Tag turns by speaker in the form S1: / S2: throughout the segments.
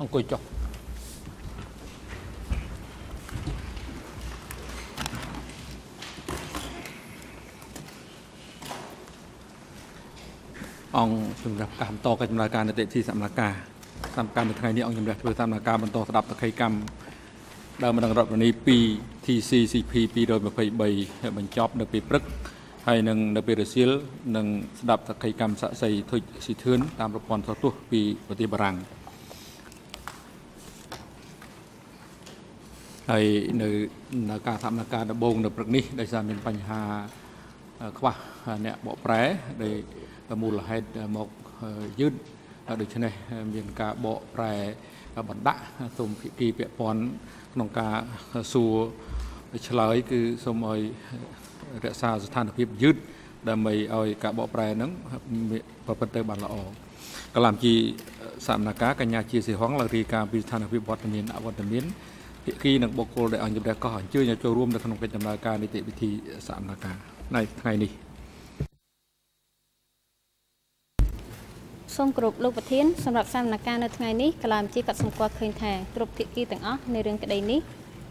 S1: អង្គុយចុះអង្គជំរាបការបន្តកិច្ចដំណើរការនីតិវិធីសម្ដែងការសម្ការនៅថ្ងៃនេះអង្គជំរាបធ្វើសម្ដែងការបន្តស្ដាប់តក្កីកម្មដើមម្ដងរដ្ឋមនី2 TCCP 223បញ្ចប់នៅពេលព្រឹកហើយនឹងនៅពេលរសៀលនឹងស្ដាប់តក្កីកម្មស័ក្តិសិទ្ធិធុចស៊ីធឿនតាមប្រព័ន្ធសោះទស្សន៍ពីប្រទេសបារាំង ហើយនៅនៅការសម្ដែងការដំបូងនៅព្រឹកនេះដោយសារមានបញ្ហាខ្វះអ្នកបកប្រែដែលមូលហេតុមកយឺតដូច្នេះមានការបកប្រែបណ្ដាក់សូមភិក្ខីពាក់ព័ន្ធក្នុងការសួរឆ្លើយគឺសូមឲ្យរក្សាស្ថានភាពយឺតដើម្បីឲ្យការបកប្រែហ្នឹងប្រព្រឹត្តទៅបានល្អកលាមជីសមនការកញ្ញាជាសិហងលើរាយការណ៍ពីស្ថានភាពវត្តមានអវត្តមាន ភិក្ខីនិងបុគ្គលដែលអង្គជំរះកោះអញ្ជើញឲ្យចូលរួមនៅក្នុងកិច្ចដំណើរការនីតិវិធីសមនការនៅថ្ងៃនេះ
S2: សូមគោរពលោកប្រធានសម្រាប់សកម្មភាពនៅថ្ងៃនេះកលាមជីក៏សម្គាល់ឃើញថាគ្រប់ភាគីទាំងអស់ในរឿងក្តីនេះ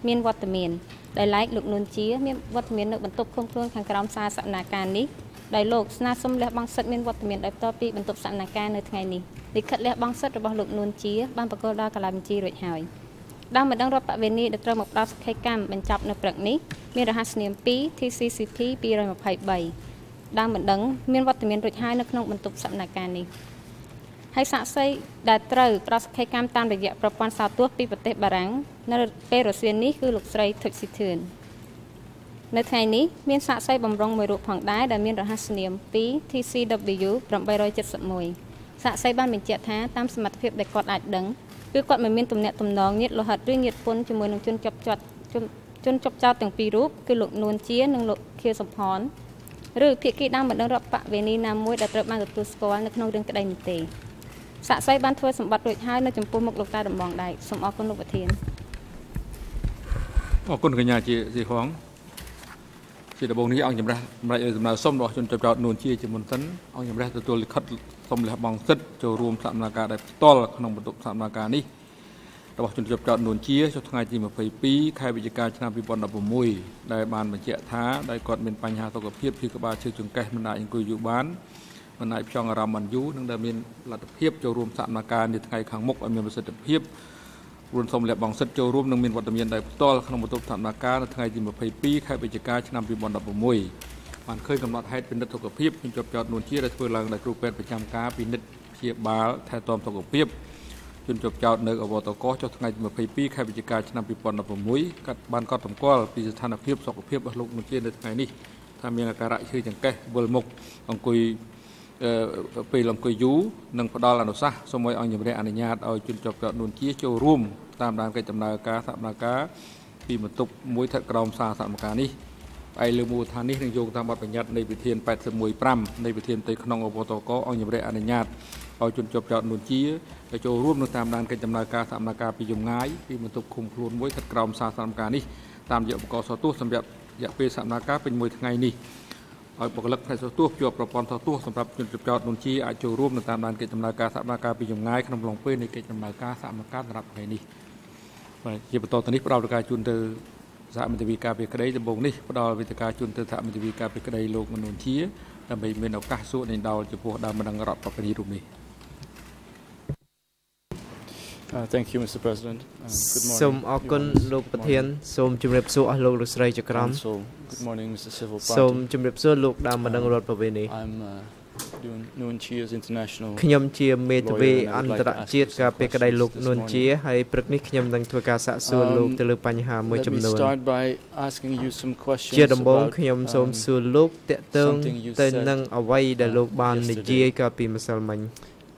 S2: មានវត្តមានដោយឡែកលោកនួនជាមានវត្តមាននៅបន្ទប់ឃុំខ្លួនខាងក្រោមសារសកម្មភាពនេះដោយលោកស្នើសុំលះបង់សិទ្ធិមានវត្តមានដោយផ្ទាល់ពីបន្ទប់សកម្មភាពនៅថ្ងៃនេះលិខិតលះបង់សិទ្ធិរបស់លោកនួនជាបានប្រកាសដល់កលាមជីរួចហើយ ដើមម្ដងរដ្ឋបវេនីដែលត្រូវមកផ្ដល់សក្ខីកម្មបញ្ចប់នៅព្រឹកនេះមានរហស្សនាម2 TCCP 223ដើមម្ដងមានវត្តមានរួចហើយនៅក្នុងបន្ទប់សកម្មភាពនេះហើយសាក់សីដែលត្រូវប្រសិទ្ធកម្មតាមរយៈប្រព័ន្ធសោទស្សន៍ពីប្រទេសបារាំងនៅពេលរសៀលនេះគឺលោកស្រីថុចស៊ីធឿននៅថ្ងៃនេះមានសាក់សីបំរុងមួយរូបផងដែរដែលមានរហស្សនាម2 TCW 871សាក់សីបានបញ្ជាក់ថាតាមសមត្ថភាពដែលគាត់អាចដឹង គឺគាត់មិនមានទំនាក់ទំនងញាតលោហិតឬញាតពុនជាមួយនឹងជនជាប់ជាប់ជនជាប់ចោតទាំងពីររូបគឺលោកនួនជានិងលោកខៀវសំផនឬភាគីដើមបណ្ដឹងរដ្ឋបវេនីណាមួយដែលត្រូវបានទទួលស្គាល់នៅក្នុងរឿងក្តីនេះទេសាក់សីបានធ្វើសម្បត្តិរួចហើយនៅចំពោះមុខលោកតាដំបងដែកសូមអរគុណលោកប្រធាន
S1: អរគុណកញ្ញាជាស៊ីហង ជាដំបូងនេះអង្គចម្រាស់សម្រាប់សំណើសុំរបស់ជនចាប់ចោតនួនជាជាមុនសិនអង្គចម្រាស់ទទួលលិខិតសុំលះបង់សិទ្ធចូលរួមសកម្មភាពដែលផ្ទាល់ក្នុងបន្ទប់សកម្មភាពនេះរបស់ជនជាប់ចោតនួនជាចុះថ្ងៃទី22ខែវិច្ឆិកាឆ្នាំ2016ដែលបានបញ្ជាក់ថាដោយគាត់មានបញ្ហាសុខភាពភីក្បាលជើងចង្កេះមិនអាចអង្គុយយូរបានមិនអាចផ្ចង់អារម្មណ៍បានយូរនឹងដែលមានលទ្ធភាពចូលរួមសកម្មភាពនាថ្ងៃខាងមុខឲ្យមានប្រសិទ្ធភាព រួមសូមលះបង់សិទ្ធិចូលរួមនឹងមានវត្តមានដោយផ្ទាល់ក្នុងបន្ទប់សកម្មភាពនៅថ្ងៃទី22ខែវិច្ឆិកាឆ្នាំ2016បានឃើញកំណត់ហេតុពិនិត្យសុខភាពខ្ញុំជាប់ចោតនួនជាដែលធ្វើឡើងដោយគ្រូពេទ្យប្រចាំការពិនិត្យព្យាបាលថែទាំសុខភាពជនជាប់ចោតនៅអវតកោចុះថ្ងៃទី22ខែវិច្ឆិកាឆ្នាំ2016កាត់បានកត់សម្គាល់ពីស្ថានភាពសុខភាពរបស់លោកនួនជានៅថ្ងៃនេះថាមានអាការៈឈឺចង្កេះវិលមុខអង្គុយ ពេលអង្គុយយូរនិងផ្ដល់អនុសាសន៍សូមឲ្យអង្គជំរះអនុញ្ញាតឲ្យជនជាប់ចោតនួនជាចូលរួមតាមដានកិច្ចដំណើរការសកម្មភាពពីបន្ទប់មួយថិតក្រោមសារសកម្មភាពនេះឯលើមូលដ្ឋាននេះនឹងយោងតាមបទបញ្ញត្តិនៃវិធាន815នៃវិធានផ្ទៃក្នុងអបតកអង្គជំរះអនុញ្ញាតឲ្យជនជាប់ចោតនួនជាចូលរួមនៅតាមដានកិច្ចដំណើរការសកម្មភាពពីចម្ងាយពីបន្ទប់ឃុំខ្លួនមួយថិតក្រោមសារសកម្មភាពនេះតាមរយៈឧបករណ៍សោះទស្សន៍សម្រាប់រយៈពេលសកម្មភាពពេញមួយថ្ងៃនេះ ឲ្យបុគ្គលិកផ្នែកសោះទស្សន៍ជាប់ប្រព័ន្ធសោះទស្សន៍សម្រាប់ជនជាប់ចោតនួនជាអាចចូលរួមនៅតាមដានកិច្ចដំណើរការសហការពីចម្ងាយក្នុងឡងពេលនៃកិច្ចដំណើរការសហការសម្រាប់ថ្ងៃនេះបាទជាបន្តទៅនេះផ្ដល់ប្រកាសជូនទៅសហមន្ត្រីការពីក្តីដំបូងនេះផ្ដល់វិធាការជូនទៅសហមន្ត្រីការពីក្តីលោកមនួនជាដើម្បីមានឱកាសសួរនឹងដល់ចំពោះដើមម្ដងរដ្ឋបព្វនីរូបនេះ
S3: Uh, thank you Mr President. Um,
S4: good morning. សូមអរគុណលោកប្រធានសូមជម្រាបសួរអស់លោកលោកស្រីជាក្រុម
S3: Good morning Mr Civil Party.
S4: សូមជម្រាបសួរលោកដើមបណ្ដឹងរដ្ឋប្រវេណី
S3: I'm uh, doing Noon Chia's International
S4: ខ្ញុំជាមេធាវីអន្តរជាតិការពារក្តីលោកនួនជាហើយព្រឹកនេះខ្ញុំនឹងធ្វើការសាកសួរលោកទៅលើបញ្ហាមួយចំនួន
S3: start by asking you some questions
S4: ជាដំបូងខ្ញុំសូមសួរលោកតេតើងទៅនឹងអ្វីដែលលោកបាននិយាយកាលពីម្សិលមិញ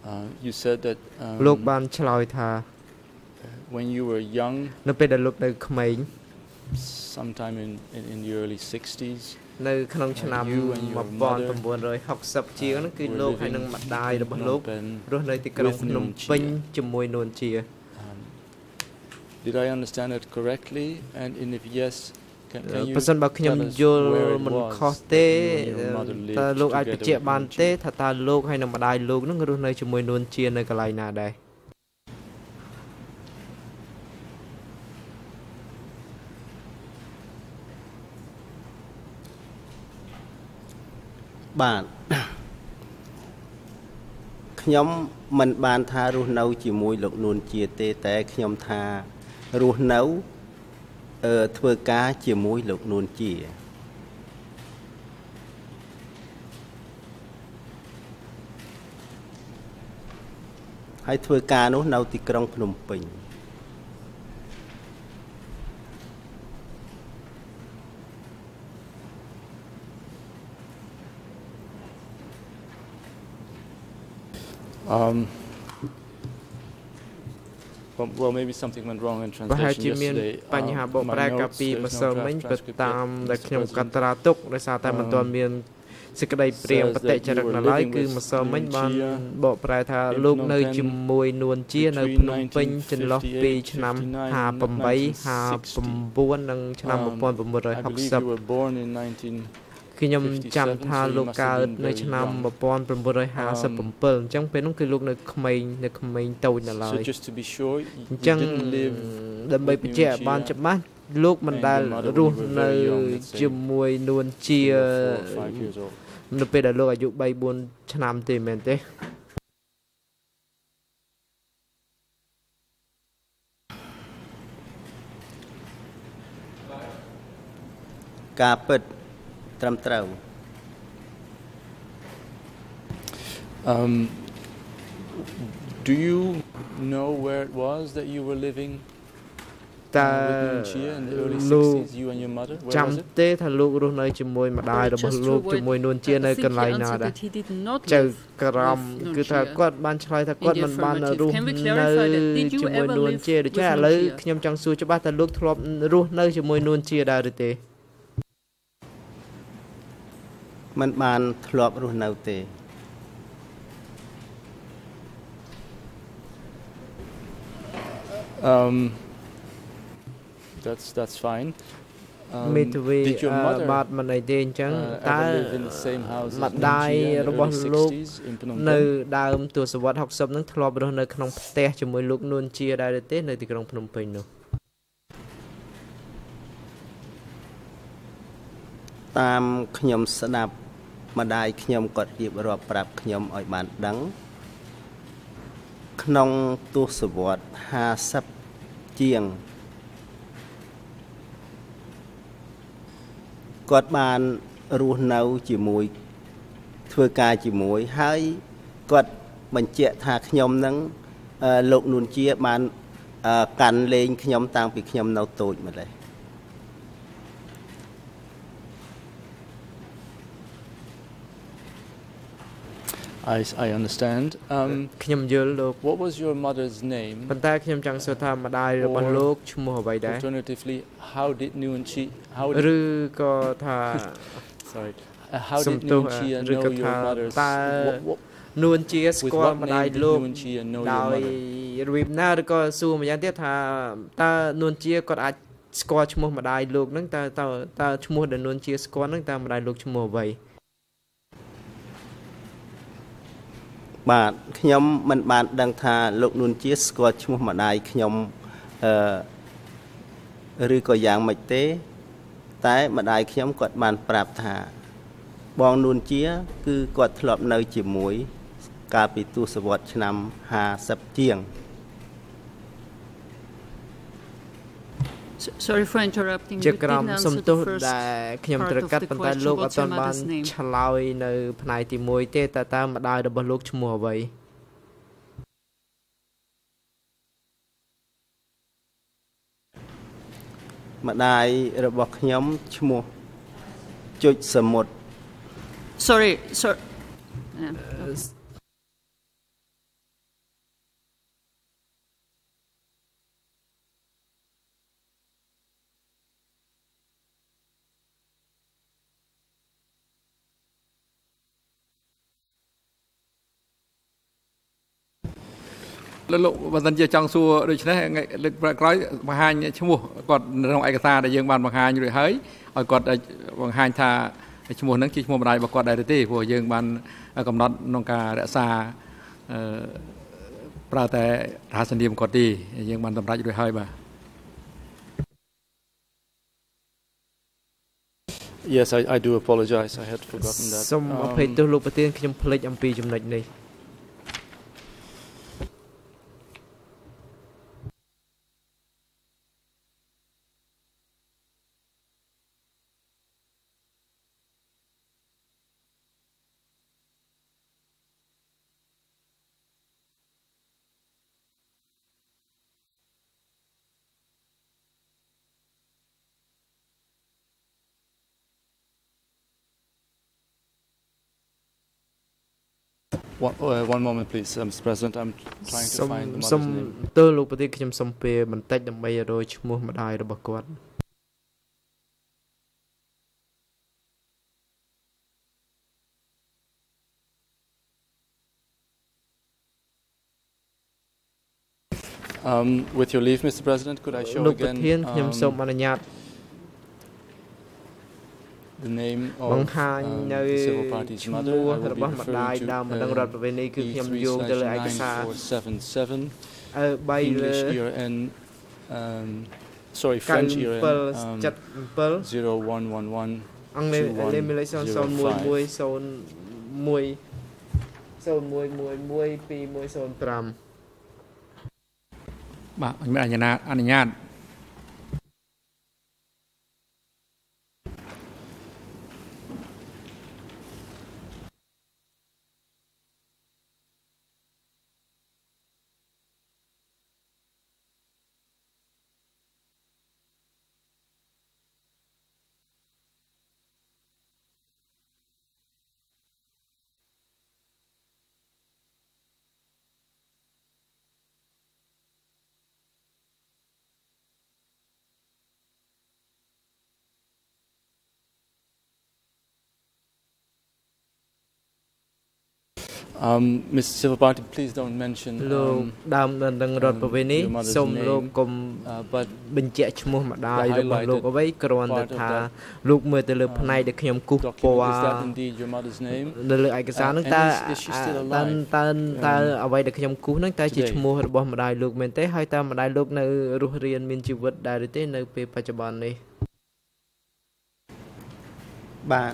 S3: Uh, you said that
S4: លោកបានឆ្លើយថា
S3: when you were young
S4: នៅពេលដែលលោកនៅក្មេង
S3: sometime in in, in the early 60s
S4: នៅក្នុងឆ្នាំ1960ជាងហ្នឹងគឺលោកហើយនឹងម្ដាយរបស់លោករស់នៅទីក្រុងភ្នំពេញជាមួយនួនជា
S3: Did I understand it correctly and in if yes
S4: ប្រសិនបើខ្ញុំយល់មិនខុសទេតើលោកអាចបញ្ជាក់បានទេថាតើលោកហើយនឹងម្ដាយលោកនឹងរស់នៅជាមួយនួនជានៅកន្លែងណាដែរ
S5: បាទខ្ញុំមិនបានថារស់នៅជាមួយលោកនួនជាទេតែខ្ញុំថារស់នៅ ធ្វើការជាមួយលោកនួនជាហើយធ្វើការនោះនៅទីក្រុងភ្នំពេញ
S3: Um,
S4: ប្រហែល
S3: translation
S4: ជាមាន
S3: yesterday.
S4: បញ្ហា
S3: Um,
S4: បក
S3: my
S4: ប្រែកាល
S3: notes,
S4: ពី
S3: there's
S4: ម្ no សិល
S3: draft
S4: មិញពិត
S3: transcript
S4: តាម
S3: yet.
S4: ដែល
S3: Mr.
S4: ខ្ញុំកត់
S3: President.
S4: ត្រាទុកដោយសារតែមិនទាន់មានសេចក្តីព្រាងបតិចរិតនៅឡើយគឺម្សិលមិញបានបកប្រែថាលោកនៅជាមួយនួនជានៅភ្នំពេញចន្លោះពីឆ្នាំ58 59និងឆ្នាំ
S3: Um, I believe you
S4: 1960
S3: were born in 19.
S4: ខ្ញុំចាំថា
S3: so you
S4: លោក
S3: must have
S4: កើត
S3: been
S4: នៅ
S3: very
S4: ឆ្នាំ
S3: young.
S4: 1957អញ្ចឹងពេលនោះគឺលោកនៅក្មេងនៅក្មេងតូចនៅឡើ
S3: So
S4: យ
S3: just to be sure, y-
S4: អ
S3: you
S4: ញ្ចឹង
S3: didn't live
S4: ដើម្បី
S3: with
S4: បញ្ជាក់ឲ្យ
S3: Nuon
S4: បាន
S3: Chia
S4: ច្បាស់លោកមិន
S3: and
S4: ដែល
S3: your mother
S4: រ
S3: when
S4: ស់
S3: you were
S4: នៅ
S3: very young, let's say
S4: ជាមួយនួនជា
S3: three or four or five years old.
S4: នៅពេលដែលលោកអាយុ3 4ឆ្នាំទេមែនទេ
S5: ការពិត ត្រឹមត្រូវ
S3: Um, do you know where it was that you were living
S4: តើ
S3: uh, with Nuon Chia in the early
S4: លោក
S3: 60s, you and your mother? Where
S4: ចាំ
S3: was it?
S4: ទេថាលោករស់នៅជាមួយម្ដាយរបស់លោកជាមួយនួនជានៅកន្លែងណាដែរ
S6: he did not
S4: ចៅ
S6: live
S4: ក្រម
S6: with Nuon
S4: គឺថា
S6: Chia.
S4: គាត់បានឆ្លើយថាគាត់
S6: In the
S4: មិនបានរស់
S6: affirmative. Can we
S4: នៅ
S6: clarify that? Did you
S4: ជាមួយ
S6: ever
S4: នួន
S6: live
S4: ជាដូច្នេះ
S6: with
S4: ឥឡូវ
S6: Nuon Chia?
S4: ខ្ញុំចង់សួរច្បាស់ថាលោកធ្លាប់រស់នៅជាមួយនួនជាដែរឬទេ
S5: មិនបានធ្លាប់រស់នៅទេ
S3: Um, that's that's fine.
S4: មេ
S3: Um,
S4: ធាវី
S3: did your
S4: អឺ
S3: mother
S4: បាទមិនអីទេអញ្ចឹង
S3: uh,
S4: តើ
S3: ever live in the same house as
S4: ម្ Nuon ដាយ
S3: Chia in the
S4: របស់
S3: early
S4: លោក
S3: 60s in Phnom
S4: នៅ
S3: Penh?
S4: ដើមទសវត្សរ៍60ហ្នឹងធ្លាប់រស់នៅក្នុងផ្ទះជាមួយលោកនួនជាដែរឬទេនៅទីក្រុងភ្នំពេញនោះ
S5: តាមខ្ញុំស្ដាប់ ម្ដាយខ្ញុំគាត់រៀបរាប់ប្រាប់ខ្ញុំឲ្យបានដឹង ក្នុងទសវត្សរ៍50ជាងគាត់បានរស់នៅជាមួយធ្វើការជាមួយហើយគាត់បញ្ជាក់ថាខ្ញុំនឹងអឺលោកនួនជាបានអឺកាន់លេងខ្ញុំតាំងពីខ្ញុំនៅតូចម្លេះ
S3: I, s- I understand. Um,
S4: ខ្ញុំយល់លោក
S3: what was your mother's name?
S4: ប៉ុន្តែខ្ញុំចង់សួរថាម្ដាយរបស់លោកឈ្មោះអ្វីដែរ
S3: Alternatively, how did Nuon Chia? How did,
S4: ឬក៏ថា
S3: sorry? Uh, how
S4: សំ
S3: did
S4: ទោស
S3: Nuon Chia
S4: ឬ
S3: know
S4: ក៏
S3: your
S4: ថា
S3: mother's?
S4: តើ
S3: What, what,
S4: នួនជាស្ with គាល់
S3: what
S4: ម្ដាយ
S3: name did
S4: លោក
S3: Nuon Chia know
S4: ដោយ
S3: your mother?
S4: របៀបណាឬក៏សួរម្យ៉ាងទៀតថាតើនួនជាគាត់អាចស្គាល់ឈ្មោះម្ដាយលោកហ្នឹងតើតើតើឈ្មោះដែលនួនជាស្គាល់ហ្នឹងតើម្ដាយលោកឈ្មោះអ្វី
S5: បាទខ្ញុំមិនបានដឹងថាលោកនួនជាស្គាល់ឈ្មោះម្ដាយខ្ញុំអឺឬក៏យ៉ាងម៉េចទេ តែម្ដាយខ្ញុំគាត់បានប្រាប់ថា បងនួនជា គឺគាត់ធ្លាប់នៅជាមួយ កាលពីទសវត្សរ៍ឆ្នាំ50ជាង
S6: Sorry for interrupting.
S4: ជា
S6: You
S4: ក្រុម
S6: didn't
S4: សំ
S6: answer
S4: ទោស
S6: the first
S4: ដែលខ្ញុំ
S6: part
S4: ត្រូវ
S6: of
S4: កាត់
S6: the
S4: ប៉ុន្តែ
S6: question.
S4: លោកអត់
S6: What's
S4: ទា
S6: your
S4: ន់បាន
S6: mother's name?
S4: ឆ្លើយនៅ ផ្នែកទី1ទេតើតើម្ដាយរបស់លោកឈ្មោះអ្វី
S5: ម្ដាយរបស់ខ្ញុំឈ្មោះជុចសមុទ្រ
S6: Sorry, sorry.
S1: លោកលោកបើសិនជាចង់សួរដូច្នេះថ្ងៃលើកក្រោយបង្ហាញឈ្មោះគាត់នៅក្នុងឯកសារដែលយើងបានបង្ហាញរួចហើយឲ្យគាត់បង្ហាញថាឈ្មោះហ្នឹងជាឈ្មោះម្ដាយរបស់គាត់ដែរឬទេព្រោះយើងបានកំណត់ក្នុងការរក្សាអឺប្រើតែរហស្សនាមគាត់ទេយើងបានសម្រេចរួចហើយបាទ
S3: Yes, I, I do apologize. I had forgotten that.
S4: សូមអភ័យ
S3: Um,
S4: ទោសលោកប្រធានខ្ញុំភ្លេចអំពីចំណុចនេះ
S3: one, uh, one moment, please, uh, Mr. President. I'm trying
S4: សូ
S3: to
S4: ម
S3: find the
S4: សូម
S3: mother's name.
S4: ទោសលោកប្រធានខ្ញុំសូមពេលបន្តិចដើម្បីរកឈ្មោះម្ដាយរបស់គាត់
S3: Um, with your leave, Mr. President, could I show
S4: លោកប្រធាន
S3: again
S4: ខ្ញុំសូម
S3: um,
S4: អនុញ្ញាត
S3: the name
S4: បង្ of ហាញ
S3: um,
S4: នៅ
S3: the civil party's
S4: ឈ្មោះ
S3: mother? I will
S4: រ
S3: be
S4: របស់ម្ដាយ
S3: referring
S4: ដើម
S3: to
S4: បណ្ដឹងរដ្ឋប្រវេណីគឺខ្ញុំយោងទៅលើឯកសារ
S3: E3/9477
S4: អឺ3លើ
S3: English ERN, um, sorry, French ERN, um,
S4: 97
S3: 0111
S4: អង់គ្លេស
S3: 21
S4: លេខមានលេខ0 0 1 1 0 1 0 1 1 2 1 0 5
S1: បាទខ្ញុំអនុញ្ញាតអនុញ្ញាត
S3: Um, Mr. Civil Party, please don't mention
S4: លោក
S3: um,
S4: ដើមបណ្ដឹងរដ្ឋប្រវេណី
S3: your mother's
S4: សូមលោក
S3: name
S4: កុំ
S3: uh, but
S4: បញ្ជាក់ឈ្មោះម្ដាយ
S3: The
S4: របស់លោក
S3: highlighted
S4: អ្វីគ្រាន់តែ
S3: part of
S4: ថា
S3: that,
S4: លោកមើលទៅលើ
S3: um,
S4: ផ្នែកដែលខ្ញុំគូសព
S3: document,
S4: ណ៌
S3: is that indeed your mother's name?
S4: នៅលើឯកសារហ្នឹង
S3: Uh,
S4: តើ
S3: and is- is she still
S4: តើ
S3: alive?
S4: តើតើ
S3: Um,
S4: អ្វីដែលខ្ញុំគូសហ្នឹងតើជា
S3: today?
S4: ឈ្មោះរបស់ម្ដាយលោកមែនទេហើយតើម្ដាយលោកនៅរស់រានមានជីវិតដែរឬទេនៅពេលបច្ចុប្បន្ននេះ
S5: បាទ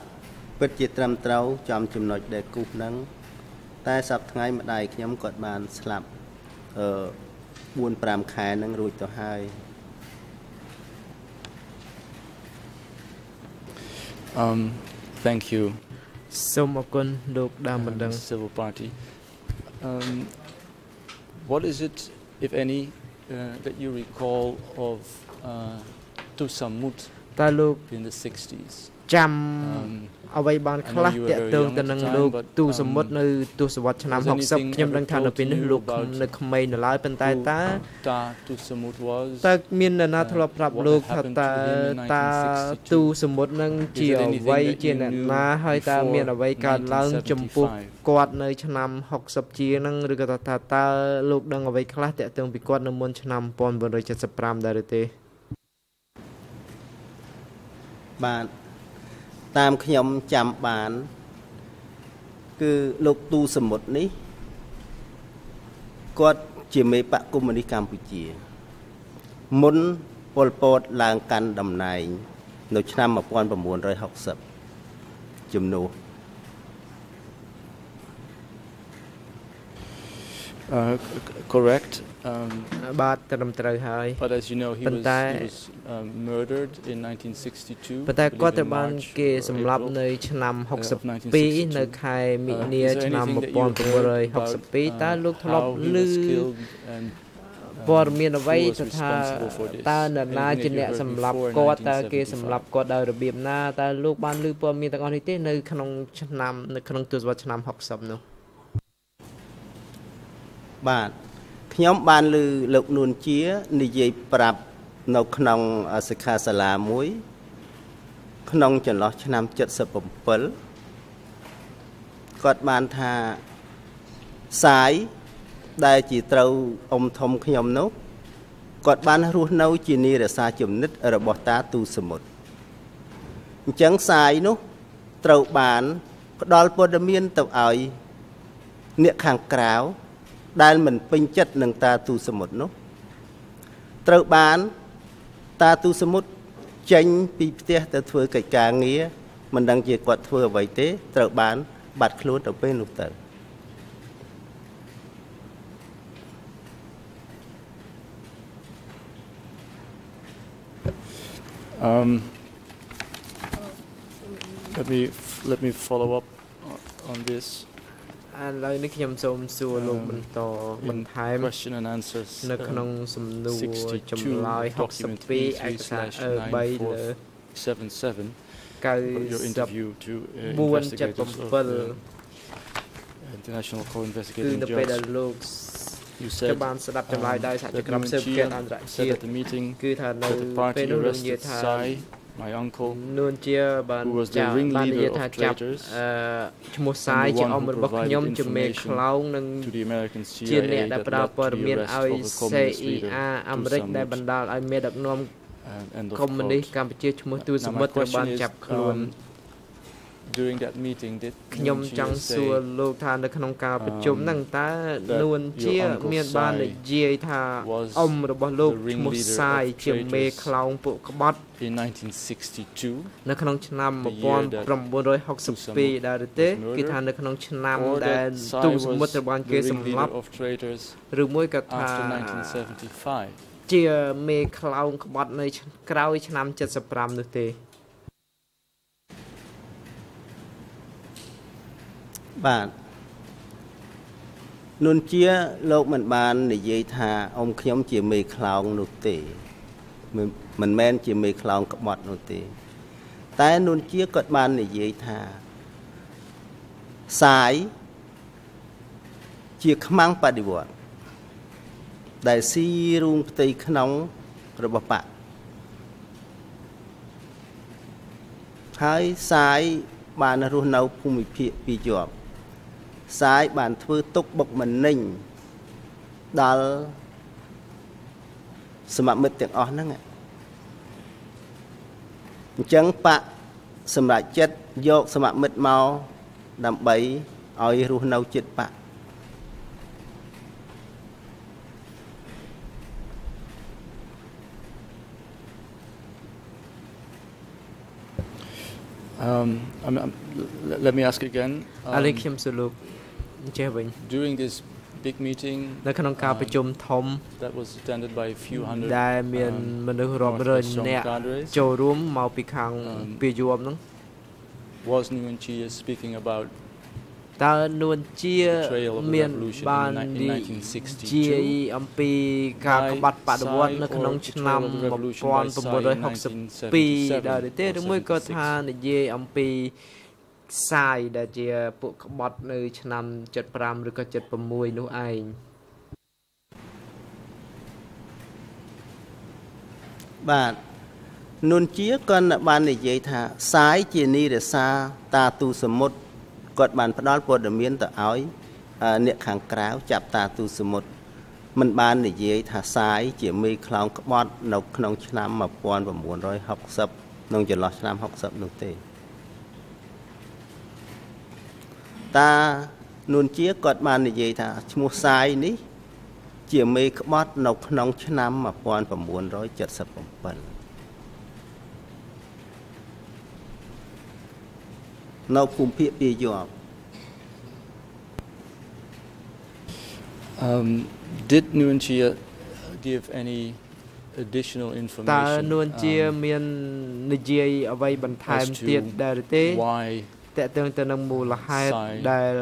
S5: ពិតជាត្រឹមត្រូវចំចំណុចដែលគូសហ្នឹង តែសប្តាហ៍ថ្ងៃម្ដាយខ្ញុំគាត់បានស្លាប់អឺ4 5ខែហ្នឹងរួចទៅហើយ
S3: Um, thank you.
S4: សូមអរគុណលោកដើម
S3: uh,
S4: បណ្ដឹង
S3: Mr. Civil Party. Um, what is it, if any, uh, that you recall of uh, Tusamut
S4: តើលោក
S3: in the 60s?
S4: ចាំ
S3: Um,
S4: អ្វីបានខ្លះ
S3: I know you were
S4: តាក់
S3: very
S4: ទង
S3: young
S4: ទៅ
S3: at the
S4: នឹង
S3: time,
S4: លោក
S3: but,
S4: ទូ
S3: um,
S4: សមុទ្រនៅទសវត្សរ៍ឆ្នាំ
S3: was anything
S4: 60ខ្ញុំដឹងថា
S3: ever
S4: នៅពេលនេះ
S3: told to
S4: លោក
S3: you about
S4: នៅក្មេងនៅឡើយប៉ុន្តែតើ
S3: who Ta Tusamut was?
S4: តើមាននរណាធ្លាប់ប្រាប់
S3: what
S4: លោក
S3: had
S4: ថា
S3: happened
S4: តើ
S3: to him in
S4: តើ
S3: 1962?
S4: ទូសមុទ្រនឹងជា
S3: Is it
S4: អ្ anything វី
S3: that
S4: ជា
S3: you
S4: អ្នក
S3: knew
S4: ណាហើយតើ
S3: before
S4: មានអ្វីកើតឡើងចំពោះ
S3: 1975?
S4: គាត់នៅឆ្នាំ60ជាងហ្នឹងឬក៏ថាតើតើលោកដឹងអ្វីខ្លះតាក់ទងពីគាត់នៅមុនឆ្នាំ1975ដែរឬទេ
S5: បាទ តាមខ្ញុំចាំបាន គឺលោកទូសមុទ្រនេះគាត់ជាមេបកកុម្មុយនីសកម្ពុជា មុនប៉ុលពតឡើងកាន់តំណែង នៅឆ្នាំ1960ជំនួស
S3: Uh, c- c- correct. Um,
S4: បាទត្រឹមត្រូវហើយ
S3: but as you know, he
S4: ប៉ុ
S3: was,
S4: ន្តែ
S3: he was um, murdered in 1962.
S4: ប៉ុន្តែ
S3: I
S4: គាត់
S3: believe
S4: ត្រូវ
S3: in
S4: បាន
S3: March
S4: គេ
S3: or
S4: សម្លាប់
S3: April.
S4: នៅ ឆ្នាំ
S3: of
S4: 62នៅខែមិនិនា
S3: Uh, is there
S4: ឆ្នាំ
S3: anything that you heard about,
S4: 1962តើ
S3: uh,
S4: លោកធ្លាប់
S3: how he
S4: ឮ
S3: was killed and, um,
S4: ព័ត៌មានអ្វី
S3: who was
S4: ទៅថា
S3: responsible for this?
S4: តើនរណា
S3: Anything
S4: ជា
S3: that you
S4: អ្នក
S3: heard
S4: សម្លាប់
S3: before
S4: គាត់តើគេ
S3: 1975?
S4: សម្លាប់គាត់ដោយរបៀបណាតើលោកបានឮព័ត៌មានទាំងអស់នេះទេនៅក្នុងឆ្នាំនៅក្នុងទសវត្សរ៍ឆ្នាំ60នោះ
S5: បាទ ខ្ញុំបានឮលោកនួនជានិយាយប្រាប់នៅក្នុងសិក្ខាសាលាមួយ ក្នុងចន្លោះឆ្នាំ77គាត់បានថាសាយដែលជាត្រូវអ៊ំធំខ្ញុំនោះគាត់បានរស់នៅជានារសាជំនិតរបស់តាទូសមុទ្រអញ្ចឹងសាយនោះត្រូវបានផ្ដល់ព័ត៌មានទៅឲ្យអ្នកខាងក្រៅ ដែលមិនពេញចិត្តនឹងតាទូសមុទ្រនោះត្រូវបានតាទូសមុទ្រចេញពីផ្ទះទៅធ្វើកិច្ចការងារមិនដឹងជាគាត់ធ្វើអ្វីទេត្រូវបាន បាត់ខ្លួនទៅពេលនោះទៅ
S3: Um, let me let me follow up o- on this
S4: ឥឡូវនេះខ្ញុំសូមសួរលោកបន្តបន្ថែម
S3: question and answers.
S4: នៅ
S3: um,
S4: ក្នុងសំណួរ
S3: 62
S4: ចម្លើយ
S3: document
S4: 62ឯកសារអឺ3លើ
S3: 77 your
S4: 90
S3: interview to uh,
S4: 4
S3: investigators of
S4: 77
S3: the International
S4: គឺ
S3: Co-Investigating
S4: នៅពេលដែល
S3: Judge.
S4: លោក
S3: You
S4: จะ
S3: said
S4: បានស្ដាប់ចម្លើយដោយសហ
S3: um,
S4: ជីវ
S3: that
S4: កម្ម
S3: you
S4: ស៊ើប
S3: and
S4: អង្កេត
S3: Chia
S4: អន្តរ
S3: said
S4: ជាតិ
S3: at the meeting
S4: គឺថានៅ
S3: that the
S4: ពេល
S3: party
S4: នោះលោកនិយាយ
S3: arrested
S4: ថា
S3: Sai, my uncle,
S4: នួនជាបាន
S3: who was the
S4: ចាប់បាននិយាយ
S3: ringleader
S4: ថា
S3: of
S4: ចាប់
S3: traitors
S4: អឺឈ្មោះសាយ
S3: and the
S4: ជា
S3: one
S4: អ
S3: who
S4: មរបស់ខ្ញុំ
S3: provided
S4: ជាមេ
S3: information
S4: ខ្លោងនិង
S3: to the American
S4: ជាអ្នក
S3: CIA
S4: ដែល
S3: that
S4: ផ្ដល់
S3: led
S4: ព័ត៌
S3: to
S4: មាន
S3: the
S4: ឲ្យ
S3: arrest of a communist leader,
S4: CIA អាមេរិក
S3: Tum
S4: ដែល
S3: Samut.
S4: បណ្ដាលឲ្យមេដឹកនាំ
S3: And end of
S4: កុម្មុយនីស
S3: quote.
S4: កម្ពុជាឈ្មោះទូស
S3: Now,
S4: មុ
S3: my
S4: ទ្រត្រូវបាន
S3: question is,
S4: ចាប់ខ្លួន
S3: um, during that meeting, did
S4: ខ្ញុំ
S3: Moon
S4: ចង់
S3: Jae
S4: សួរ
S3: say
S4: លោកថានៅក្នុងការប្រជុំ
S3: um,
S4: ហ្នឹងតើ
S3: that
S4: នួនជា
S3: your uncle
S4: មានបាន
S3: Sai
S4: និយាយថា
S3: was
S4: អ៊ំរបស់លោក
S3: the
S4: ឈ្មោះ
S3: ringleader
S4: សាយ
S3: of
S4: ជាមេ
S3: traitors
S4: ខ្លោងពួកក្បត់
S3: in 1962
S4: នៅក្នុងឆ្នាំ
S3: the year that
S4: 1962ដែរឬទេ
S3: was murdered,
S4: គឺថានៅក្នុងឆ្នាំ
S3: or
S4: ដែល
S3: that Sai
S4: ទូ
S3: was
S4: សមុទ្រត្រូវបានគេ
S3: the
S4: សម្លាប់
S3: ringleader of traitors
S4: ឬមួយក៏ថា
S3: after 1975?
S4: ជាមេខ្លោងក្បត់នៅក្រោយឆ្នាំ75នោះទេ
S5: បាទនួនជាលោកមិនបាននិយាយថាអ៊ំខ្ញុំជាមេខ្លោងនោះទេមិនមិនមែនជាមេខ្លោងក្បត់នោះទេ តែនួនជាគាត់បាននិយាយថាសាយជាខ្មាំងបដិវត្តន៍ដែលស៊ីរូងផ្ទៃក្នុងរបស់បកហើយសាយបានរស់នៅភូមិភាគពីរជាប់ សាយបានធ្វើទុកបុកម្នេញដល់សមមិត្តទាំងអស់ហ្នឹងអញ្ចឹងបកសម្រាប់ចិត្តយកសមមិត្តមកដើម្បីឲ្យរស់នៅចិត្តបក
S3: Um, I'm, I'm, l- let me ask again.
S4: ឥឡូវ
S3: um,
S4: ខ្ញុំសួរលោក ចេះវិញ
S3: during this big meeting
S4: នៅក្នុងការប្រជុំធំ
S3: that was attended by a few hundred
S4: ដែលមាន
S3: um,
S4: មនុស្សរាប់រយ
S3: Northwest Song
S4: នាក់
S3: cadres,
S4: ចូលរួមមកពីខាង
S3: Um,
S4: ពីយប់ហ្នឹង
S3: was Nguyen Chia speaking about
S4: តើនួនជា
S3: betrayal of the
S4: មាន
S3: revolution
S4: បាន
S3: in
S4: និ
S3: 1962
S4: យាយអំពីការក្បត់បដិវត្តន៍
S3: Sai
S4: នៅក្នុង
S3: or
S4: ឆ្នាំ
S3: betrayal of the revolution by Sai in
S4: 1962ដែរទេ
S3: 1977
S4: ឬមួយក៏
S3: or
S4: ថានិយាយអំពី ខ្សាយដែលជាពួកក្បត់នៅ ឆ្នាំ75ឬក៏76នោះឯង
S5: បាទនួនជាគាត់បាននិយាយថាសាយជានីរសាតាទូសមុទ្រគាត់បានផ្ដល់ព័ត៌មានទៅឲ្យអឺអ្នកខាងក្រៅចាប់តាទូសមុទ្រមិនបាននិយាយថាសាយជាមេខ្លោងក្បត់ នៅក្នុងឆ្នាំ1960ក្នុងចន្លោះឆ្នាំ60នោះទេ តានួនជាគាត់បាននិយាយថាឈ្មោះសាយនេះ ជាមេក្បត់នៅក្នុងឆ្នាំ1977នៅភូមិភាគពីយប់
S3: Um, did Nguyen Chia give any additional
S4: តើ
S3: information
S4: នួនជា
S3: um,
S4: មាននិយាយអ្វីបន្ថែម
S3: as to
S4: ទៀតដែរឬទេ
S3: why
S4: តើតើទៅនឹងមូលហេតុ
S3: Sai
S4: ដែល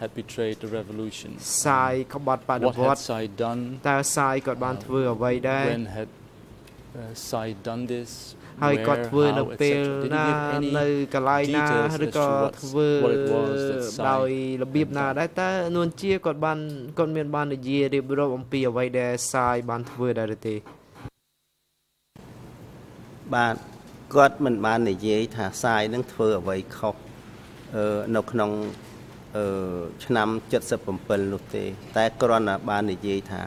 S3: had betrayed the revolution?
S4: សាយក្បត់បដិ
S3: What
S4: វ
S3: had
S4: ត្តន៍
S3: Sai done?
S4: តើសាយគាត់បានធ្វើអ្វីដែរ
S3: When had uh, Sai done this?
S4: ហើយគាត់
S3: Where,
S4: ធ្វើនៅ
S3: how,
S4: ពេល
S3: etc.? Did he
S4: ណា
S3: give any
S4: នៅកន្លែងណា
S3: details
S4: ឬ
S3: as
S4: ក៏
S3: to what's-
S4: ធ្វើ
S3: what it was that Sai
S4: ដោយរបៀបណាដែរតើនួនជាគាត់បានគាត់មានបាននិយាយរៀបរាប់អំពីអ្វីដែលសាយបានធ្វើដែរឬទេ
S5: បាទ គាត់មិនបាននិយាយថាសាយនឹងធ្វើអ្វីខុសអឺនៅក្នុងអឺឆ្នាំ77នោះទេ តែគ្រាន់តែបាននិយាយថា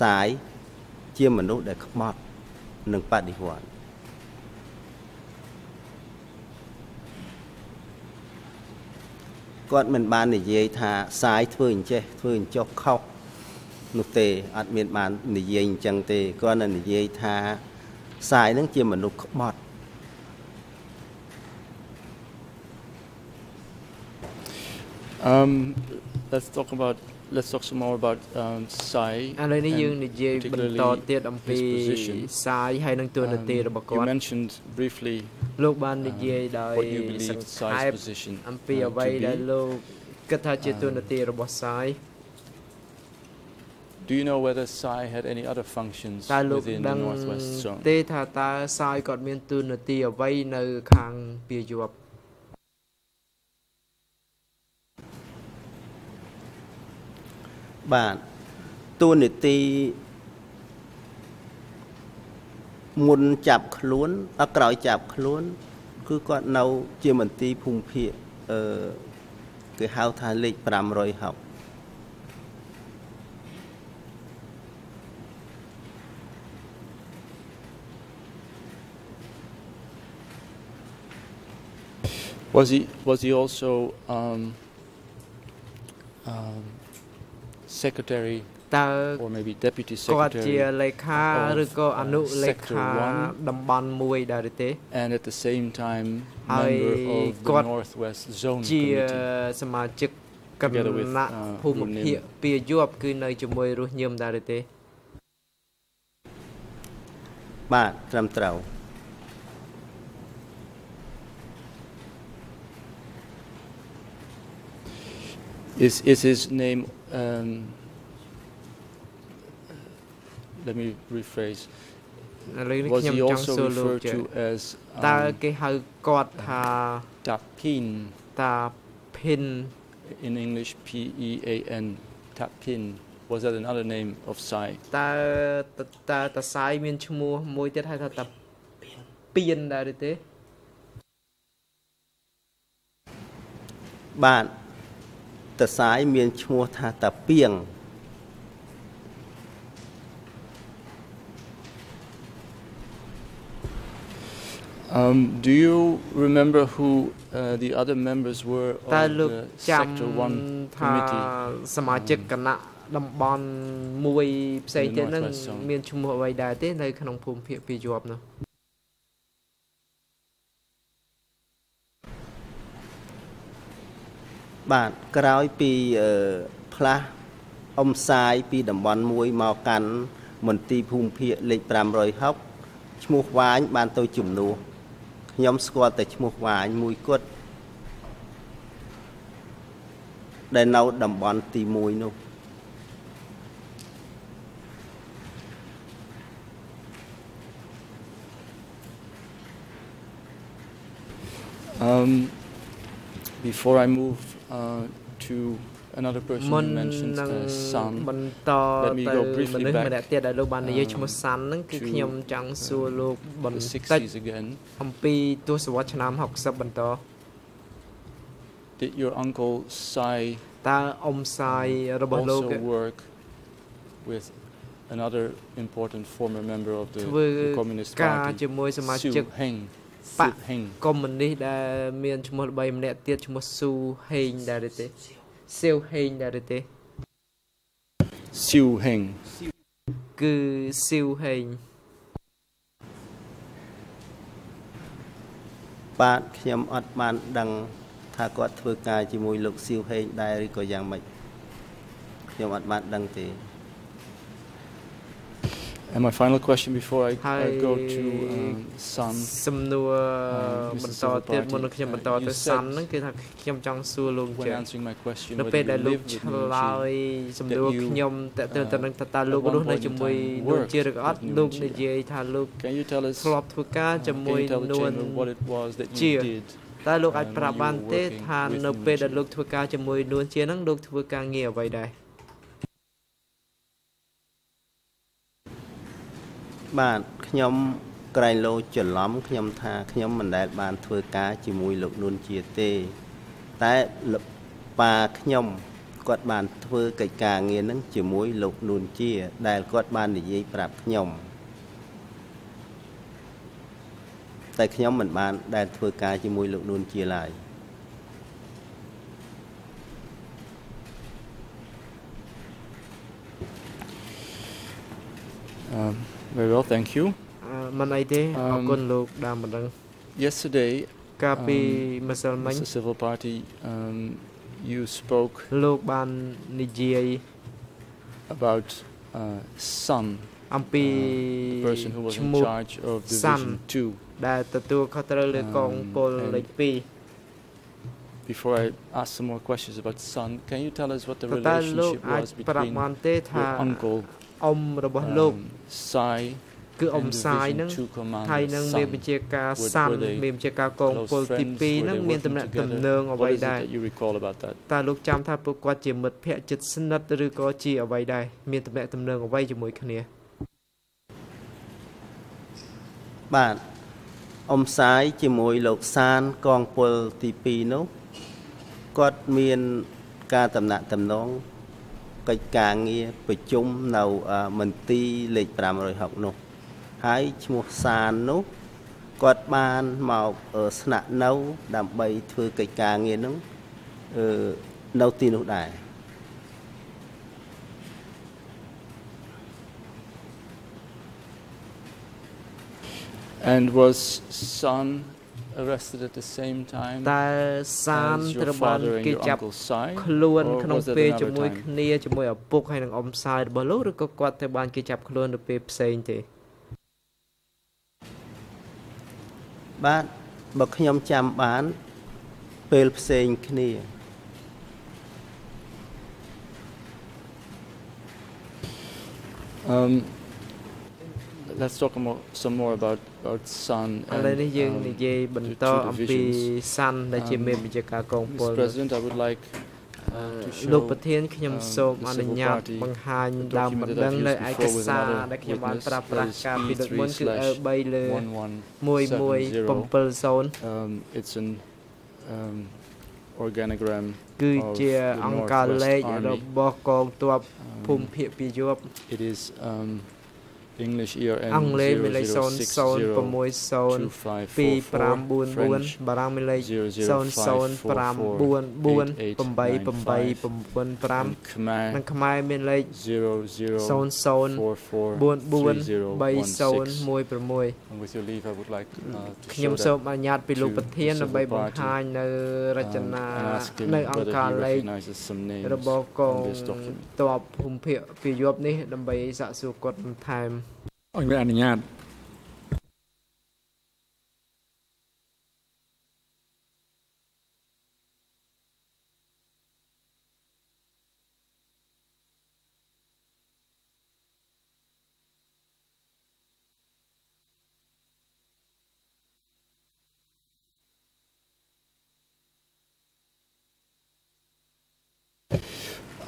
S5: សាយជាមនុស្សដែលខ្មត់និងបដិវត្តន៍គាត់មិនបាននិយាយថាសាយធ្វើអញ្ចេះធ្វើអញ្ចោះខុសនោះទេអត់មានបាននិយាយអញ្ចឹងទេគាត់តែនិយាយថាសាយហ្នឹងជាមនុស្សក្បត់
S3: Um, let's talk about let's talk some more about um, Sai.
S4: ឥឡូវនេះយើង
S3: and
S4: និយាយបន្ត
S3: particularly
S4: ទៀតអំពី
S3: his position.
S4: សាយហើយនឹងទួនាទី
S3: Um,
S4: របស់
S3: you
S4: គាត់
S3: mentioned briefly
S4: លោកបាននិ
S3: um,
S4: យាយដោយ
S3: what you
S4: ស
S3: believe
S4: ង្ខេ
S3: Sai's
S4: ប
S3: position
S4: អំពី
S3: uh,
S4: អ្វី
S3: to
S4: ដែល
S3: be.
S4: លោកគិតថាជាទួនាទីរបស់សាយ
S3: Do you know whether Sai had any other functions
S4: តើលោក
S3: within
S4: ដឹង
S3: the Northwest Zone?
S4: ទេថាតើសាយគាត់មានទួនាទីអ្វីនៅខាងពាយ័ព្យ
S5: បាទតួនាទីមុនចាប់ខ្លួនអក្រោយចាប់ខ្លួន គឺគាត់នៅ ជាមន្ទីរភូមិភាគអឺគេហៅថាលេខ560
S3: Was he was he also um, um, secretary
S4: តើ
S3: or maybe deputy
S4: គាត់ជា
S3: secretary
S4: លេខា
S3: of,
S4: ឬក៏អនុ
S3: uh,
S4: លេ
S3: Sector
S4: ខា
S3: one
S4: តំបន់មួយដែរឬទេ
S3: and at the same time
S4: ហើយ
S3: member of the
S4: គាត់
S3: Northwest Zone
S4: ជា
S3: Committee?
S4: សមាជិកគ
S3: Together with,
S4: ណៈ
S3: uh,
S4: ភូមិភាគ
S3: Runim.
S4: ពាយ័ព្យគឺនៅជាមួយរស់ញឹមដែរឬទេ
S5: បាទត្រឹមត្រូវ
S3: Is is his name? Um, let me rephrase.
S4: ឥឡូវនេះ
S3: Was
S4: ខ្ញុំ
S3: he
S4: ចង់
S3: also
S4: សួរលោក
S3: referred
S4: ជា
S3: to as
S4: តើ
S3: um,
S4: គេហៅគាត់ថា
S3: Tapin
S4: តាភិន
S3: in English? P E A N. Tapin. Was that another name of Sai?
S4: តើតតើតាសាយមានឈ្មោះមួយទៀតហៅថាតាពៀនដែរឬទេ
S5: បាទ តសាយមានឈ្មោះថាតាពីង
S3: Um, do you remember who uh, the other members were
S4: តើ
S3: of
S4: លោក
S3: the
S4: ចាំ
S3: Sector 1
S4: ថា
S3: committee?
S4: សមាជិកគណៈតំបន់មួយផ្សេងទៀតហ្នឹង
S3: Northwest Zone
S4: មានឈ្មោះអ្វីដែរទេនៅក្នុងភូមិភាគពាយ័ព្យនោះ
S5: បាទក្រោយពីអឺផ្លាស់អ៊ំសាយពីតំបន់មួយមកកាន់មន្ទីរភូមិភាគលេខ560ឈ្មោះវាញបានទៅជំនួសខ្ញុំស្គាល់តែឈ្មោះវាញមួយគត់ដែលនៅតំបន់ទី1នោះ
S3: Um, before I move uh, to another person
S4: មុន
S3: you mentioned,
S4: នឹង
S3: uh, San.
S4: បន្ត
S3: Let me
S4: ទៅ
S3: go
S4: មនុ
S3: briefly
S4: ស្សម្ back, នាក់ទៀតដែលលោកបាននិយាយ
S3: um,
S4: ឈ្មោះសាន់ហ្នឹងគឺ
S3: to,
S4: ខ្ញុំចង់សួរលោកបន្ The តិច
S3: 60s again.
S4: អំពីទសវត្សរ៍ឆ្នាំ60បន្ត
S3: Did your uncle Sai
S4: តើអ៊ំសាយរបស់លោក
S3: also work with another important former member of the,
S4: ធ្វើ
S3: the Communist
S4: ការ
S3: Party,
S4: ជាមួយសមាជិក
S3: Siu Heng?
S4: បក
S3: Siu Heng.
S4: កុម្មុយនីសដែលមានឈ្មោះល្បីម្នាក់ទៀតឈ្មោះស៊ូហេងដែរឬទេសៀវហេងដែរឬទេ
S3: Siu Heng.
S4: គឺស៊ីវហេង
S5: បាទខ្ញុំអត់បានដឹងថាគាត់ធ្វើការជាមួយលោកសៀវហេងដែរឬក៏យ៉ាងម៉េចខ្ញុំអត់បានដឹងទេ
S3: And my final question before I, I
S4: Hi.
S3: go to um, San.
S4: សំណួរ
S3: Mr.
S4: បន្តទៀត
S3: Sivaparty,
S4: មុននឹងខ្ញុំបន្ត
S3: uh,
S4: ទៅ
S3: you
S4: សាន់
S3: said
S4: ហ្នឹងគឺថាខ្ញុំចង់សួរលោក
S3: When
S4: ចេះ
S3: answering my question,
S4: នៅ
S3: whether
S4: ពេល
S3: you
S4: ដែលលោក
S3: lived with
S4: ឆ្លើយ
S3: Nunchi,
S4: សំណួរ
S3: that you,
S4: ខ្ញុំតើតើទៅនឹងថាតើលោក
S3: at one
S4: រស់នៅ
S3: point in
S4: ជាមួយ
S3: time
S4: នួន
S3: worked
S4: ជាឬក៏អត់
S3: with
S4: លោក
S3: Nunchi.
S4: និយាយថាលោក
S3: can you tell us
S4: ធ្លាប់ធ្វើការ
S3: uh,
S4: ជាមួយ
S3: can you tell the
S4: នួន
S3: chamber what it was that
S4: ជា
S3: you did
S4: តើលោកអាច
S3: uh,
S4: ប្រាប់
S3: when you
S4: បាន
S3: were
S4: ទេ
S3: working
S4: ថា
S3: with
S4: នៅពេលដែល
S3: Nunchi?
S4: លោកធ្វើការជាមួយនួនជាហ្នឹងលោកធ្វើការងារអ្វីដែរ
S5: បាទខ្ញុំក្រែងលោច្រឡំខ្ញុំថាខ្ញុំមិនដែលបានធ្វើការជាមួយលោកនួនជាទេតែលោកប៉ាខ្ញុំគាត់បានធ្វើកិច្ចការងារហ្នឹងជាមួយលោកនួនជា ដែលគាត់បាននិយាយប្រាប់ខ្ញុំតែខ្ញុំមិនបានដែលធ្វើការជាមួយលោកនួនជាឡើយ
S3: Um, very well, thank you.
S4: អឺ មិនអីទេអរ
S3: Um,
S4: គុណលោកដើមបណ្ដឹង
S3: Yesterday,
S4: កាលពី
S3: um,
S4: ម្សិលមិញ
S3: Mr. Civil Party, um, you spoke
S4: លោកបាននិយាយ
S3: about uh, Sun,
S4: អំពី
S3: the person who was
S4: ឈ្ in មោះ
S3: charge of
S4: Sun.
S3: Division 2.
S4: ដែលទទួលខុសត្រូវលើកង
S3: Um,
S4: ពល
S3: and
S4: លេខ
S3: Before I ask some more questions about Sun, can you tell us what the
S4: 2តើលោក
S3: relationship
S4: អាច
S3: was
S4: ប្រាប់
S3: between
S4: បានទេថា
S3: your uncle,
S4: អ៊ំរបស់លោក
S3: um, Sai,
S4: គឺអ៊ំ
S3: and
S4: សាយ
S3: Division
S4: នឹង
S3: 2
S4: ហើយ
S3: Commander
S4: នឹងមាន
S3: Sun?
S4: វិជាការ
S3: Were-
S4: សាន់
S3: were they
S4: មានវិជាការកង
S3: Close
S4: ពលទី
S3: friends?
S4: 2
S3: Were
S4: នឹង
S3: they
S4: មានតំ
S3: working
S4: ណែងតំ
S3: together?
S4: ណងអ្ What វី
S3: is it
S4: ដែរ
S3: that you recall about that?
S4: តើលោកចាំថាពួកគាត់ជាមិត្តភក្តិជិតស្និទ្ធឬក៏ជាអ្វីដែរមានតំណែងតំណងអ្វីជាមួយគ្នា
S5: បាទអ៊ំសាយជាមួយលោកសានកងពលទី2នោះគាត់មានការតំណាក់តំណង កិច្ចការងារប្រជុំនៅអឺមន្ទីរលេខ560នោះហើយឈ្មោះសាននោះគាត់បានមកអឺស្នាក់នៅដើម្បីធ្វើកិច្ចការងារនោះអឺនៅទីនោះដែរ
S3: And was Sun arrested at the same time
S4: តើសាន
S3: as
S4: ត្រួ
S3: your
S4: វបាន
S3: father and
S4: គេ
S3: your
S4: ចាប់
S3: uncle Sai?
S4: ខ្លួន
S3: or
S4: ក្នុង
S3: was it
S4: ពេល
S3: another
S4: ជាមួយ
S3: time?
S4: គ្នាជាមួយឪពុកហើយនឹងអ៊ំសាយរបស់លោកឬក៏គាត់ទៅបានគេចាប់ខ្លួននៅពេលផ្សេងទេ
S5: បាទបើខ្ញុំចាំបានពេលផ្សេងគ្នា
S3: Um, let's talk more, some more about, about Sun
S4: ឥឡូវ
S3: and
S4: នេះយើង
S3: um,
S4: និយាយបន្ត
S3: two
S4: អំពី
S3: divisions.
S4: សាន់ដែលជា
S3: Um,
S4: មេវិជ្ជាការកងពល
S3: Mr. President, I would like
S4: អឺ
S3: to show
S4: លោកប្រធានខ្ញុំ
S3: um,
S4: សូម
S3: the
S4: អ
S3: civil
S4: នុញ្ញាត
S3: party
S4: បង្ហាញ
S3: the
S4: ដើម
S3: document
S4: បណ្ that ដឹង
S3: I've
S4: នៅ
S3: used
S4: ឯ
S3: before
S4: ក
S3: with
S4: សារ
S3: another
S4: ដែលខ្ញុំបាន
S3: witness
S4: ប្រើប្រាស់
S3: is
S4: កាលពីដូចមុនគឺ
S3: E3
S4: 3លើ
S3: 1170.
S4: 1170
S3: Um, it's an um, organogram
S4: គឺជា
S3: of the
S4: អង្គការលេខ
S3: Northwest Army.
S4: របស់កងទ័ពភូមិភាគពីរយប់
S3: It is um, English ERN
S4: អង់គ្លេសមានលេខ0060
S3: 0060
S4: 2544
S3: French
S4: បារាំងមានលេខ
S3: 00544889
S4: 00544895
S3: and Khmer
S4: និងខ្មែរមានលេខ
S3: 00443016 And with your leave, I would like uh, to
S4: ខ្ញុំ
S3: show
S4: សូម
S3: that
S4: អនុញ្ញាតពីលោក
S3: to
S4: ប្រធាន
S3: the
S4: ដើម្បី
S3: civil
S4: បង្ party, ហាញនៅរច
S3: um,
S4: នា
S3: and ask him
S4: នៅអង្គ
S3: whether
S4: ការ
S3: he
S4: លេខ
S3: recognizes some names
S4: របស់កង
S3: in this document.
S4: ទ័ពភូមិភាគពីរយប់នេះដើម្បីសាកសួរគាត់បន្ថែម
S1: អញ្ចឹងអនុញ្ញាត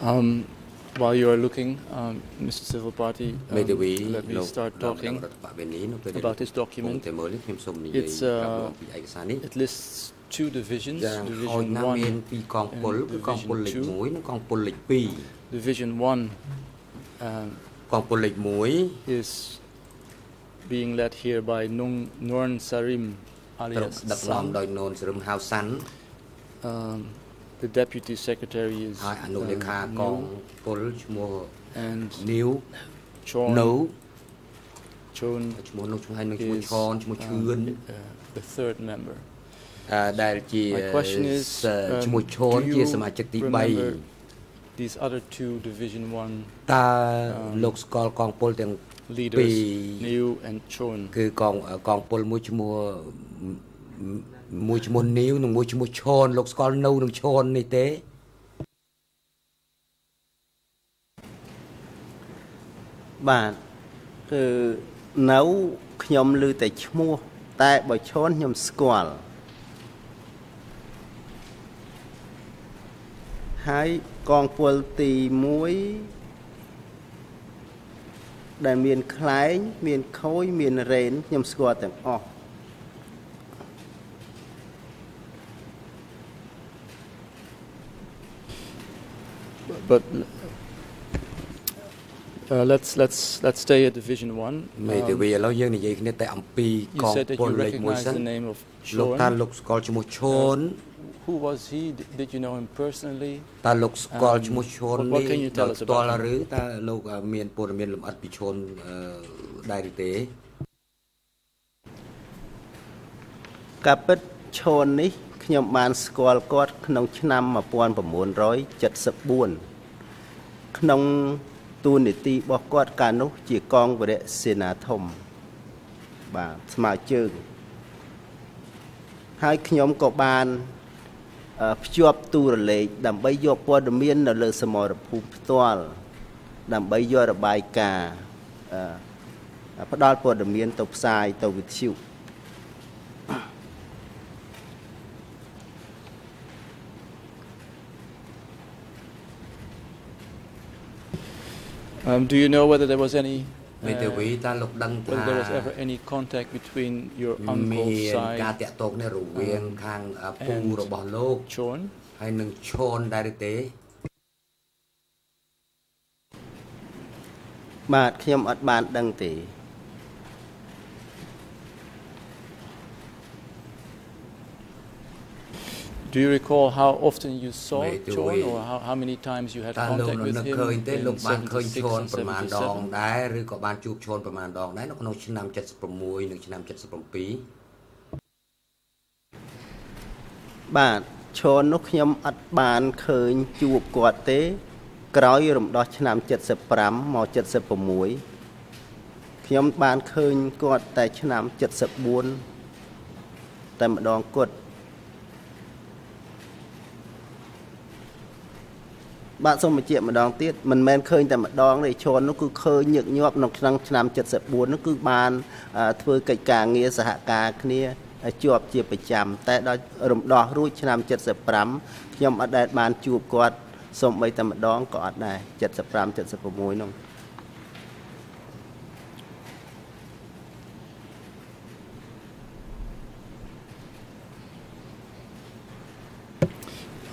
S3: Um, while you are looking, um, Mr. Civil Party, um, let me start talking about this document. It's, uh, it lists two divisions, division 1 and division
S7: 2.
S3: Division 1 um, is being led here by Nong Norn Sarim alias
S7: Sam.
S3: Um, the deputy secretary is
S7: ហើយអនុលេខា
S3: um,
S7: កង
S3: New
S7: ពលឈ្មោះ
S3: and
S7: នីវ
S3: Chon
S7: នៅ
S3: Chon
S7: ឈ្មោះនោះឈ្មោះហើយនឹងឈ្មោះ
S3: is
S7: ឆនឈ្មោះឈឿន
S3: um, uh, the third member.
S7: អឺដែលជា
S3: My question is,
S7: ស
S3: um,
S7: ឈ្មោះឆន
S3: do
S7: ជា
S3: you
S7: សមាជិកទី
S3: remember
S7: 3
S3: These other two Division 1
S7: តើ
S3: um,
S7: លោកស្គាល់កងពលទាំង
S3: leaders,
S7: Pi-
S3: New and Chon.
S7: គឺកងកងពលមួយឈ្មោះ មួយឈ្មោះនីវនិងមួយឈ្មោះឆនលោកស្គាល់នៅនឹងឆននេះទេ
S5: បាទគឺនៅខ្ញុំឮតែឈ្មោះតែបើឈនខ្ញុំស្គាល់ហើយកងពលទី1ដែលមានខ្លែងមានខូយមានរ៉េនខ្ញុំស្គាល់ទាំងអស់
S3: But uh, let's let's let's stay at Division 1.
S7: មេធាវីឥឡូវយើងនិយាយគ្នាតែអំពី
S3: you
S7: កង
S3: said that
S7: ពល
S3: you
S7: លេខ1
S3: recognize
S7: សិន
S3: the name of
S7: លោកតា
S3: Chon.
S7: លោកស្គាល់ឈ្មោះឆន
S3: Who was he? D- Did you know him personally?
S7: តើលោកស្គាល់
S3: Um,
S7: ឈ្មោះឆន
S3: what- what
S7: នេះ
S3: can you tell
S7: ដោយ
S3: us
S7: ផ្ទាល់
S3: about him?
S7: ឬតើលោកមានព័ត៌មានលម្អិតពីឆនអឺដែរឬទេ
S5: ការពិតឈុននេះខ្ញុំបានស្គាល់គាត់ក្នុងឆ្នាំ1974 ក្នុងទូនីតិរបស់គាត់កាលនោះ ជាកងវរៈសេនាធំ បាទស្មើជើងហើយខ្ញុំក៏បានអឺភ្ជាប់ទូរលេខដើម្បីយកព័ត៌មាននៅលើសមរភូមិផ្ទាល់ដើម្បីយករបាយការណ៍អឺផ្ដល់ព័ត៌មានទៅផ្សាយទៅវិទ្យុ
S3: Um, do you know whether there was any
S7: មេធាវី
S3: uh,
S7: តើលោកដឹងថា
S3: whether there was ever any contact between your
S7: មាន
S3: uncle's
S7: ការ
S3: side
S7: តាក់ទងនេះរវាងខាងឪពូ
S3: and
S7: របស់លោក
S3: Chon?
S7: ហើយនឹងឈូនដែរឬទេ
S5: បាទខ្ញុំអត់បានដឹងទេ
S3: Do you recall how often you saw
S7: Wait,
S3: Chon
S7: wait.
S3: or how, how many times you had
S7: តើលោក
S3: contact
S7: នៅ
S3: with
S7: នឹក
S3: him
S7: ឃើញទេ
S3: in
S7: លោកបានឃើញ
S3: 76
S7: ឈូន
S3: and
S7: ប្រមាណដង
S3: 77?
S7: ដែរឬក៏បានជួបឈូនប្រមាណដងដែរនៅក្នុងឆ្នាំ76និងឆ្នាំ77
S5: បាទឈននោះខ្ញុំអត់បានឃើញជួបគាត់ទេ ក្រោយរំដោះឆ្នាំ75មក76ខ្ញុំបានឃើញគាត់តែឆ្នាំ74តែម្ដងគត់ បាទសូមបញ្ជាក់ម្ដងទៀតមិនមែនឃើញតែម្ដងទេឈននោះគឺឃើញញឹកញាប់ក្នុងឆ្នាំឆ្នាំ74នោះគឺបានអឺធ្វើកិច្ចការងារសហការគ្នាជាប់ជាប្រចាំតែដល់រំដោះរួចឆ្នាំ75ខ្ញុំអត់ដែលបានជួបគាត់សូម្បីតែម្ដងក៏អត់ដែរ75 76នោះ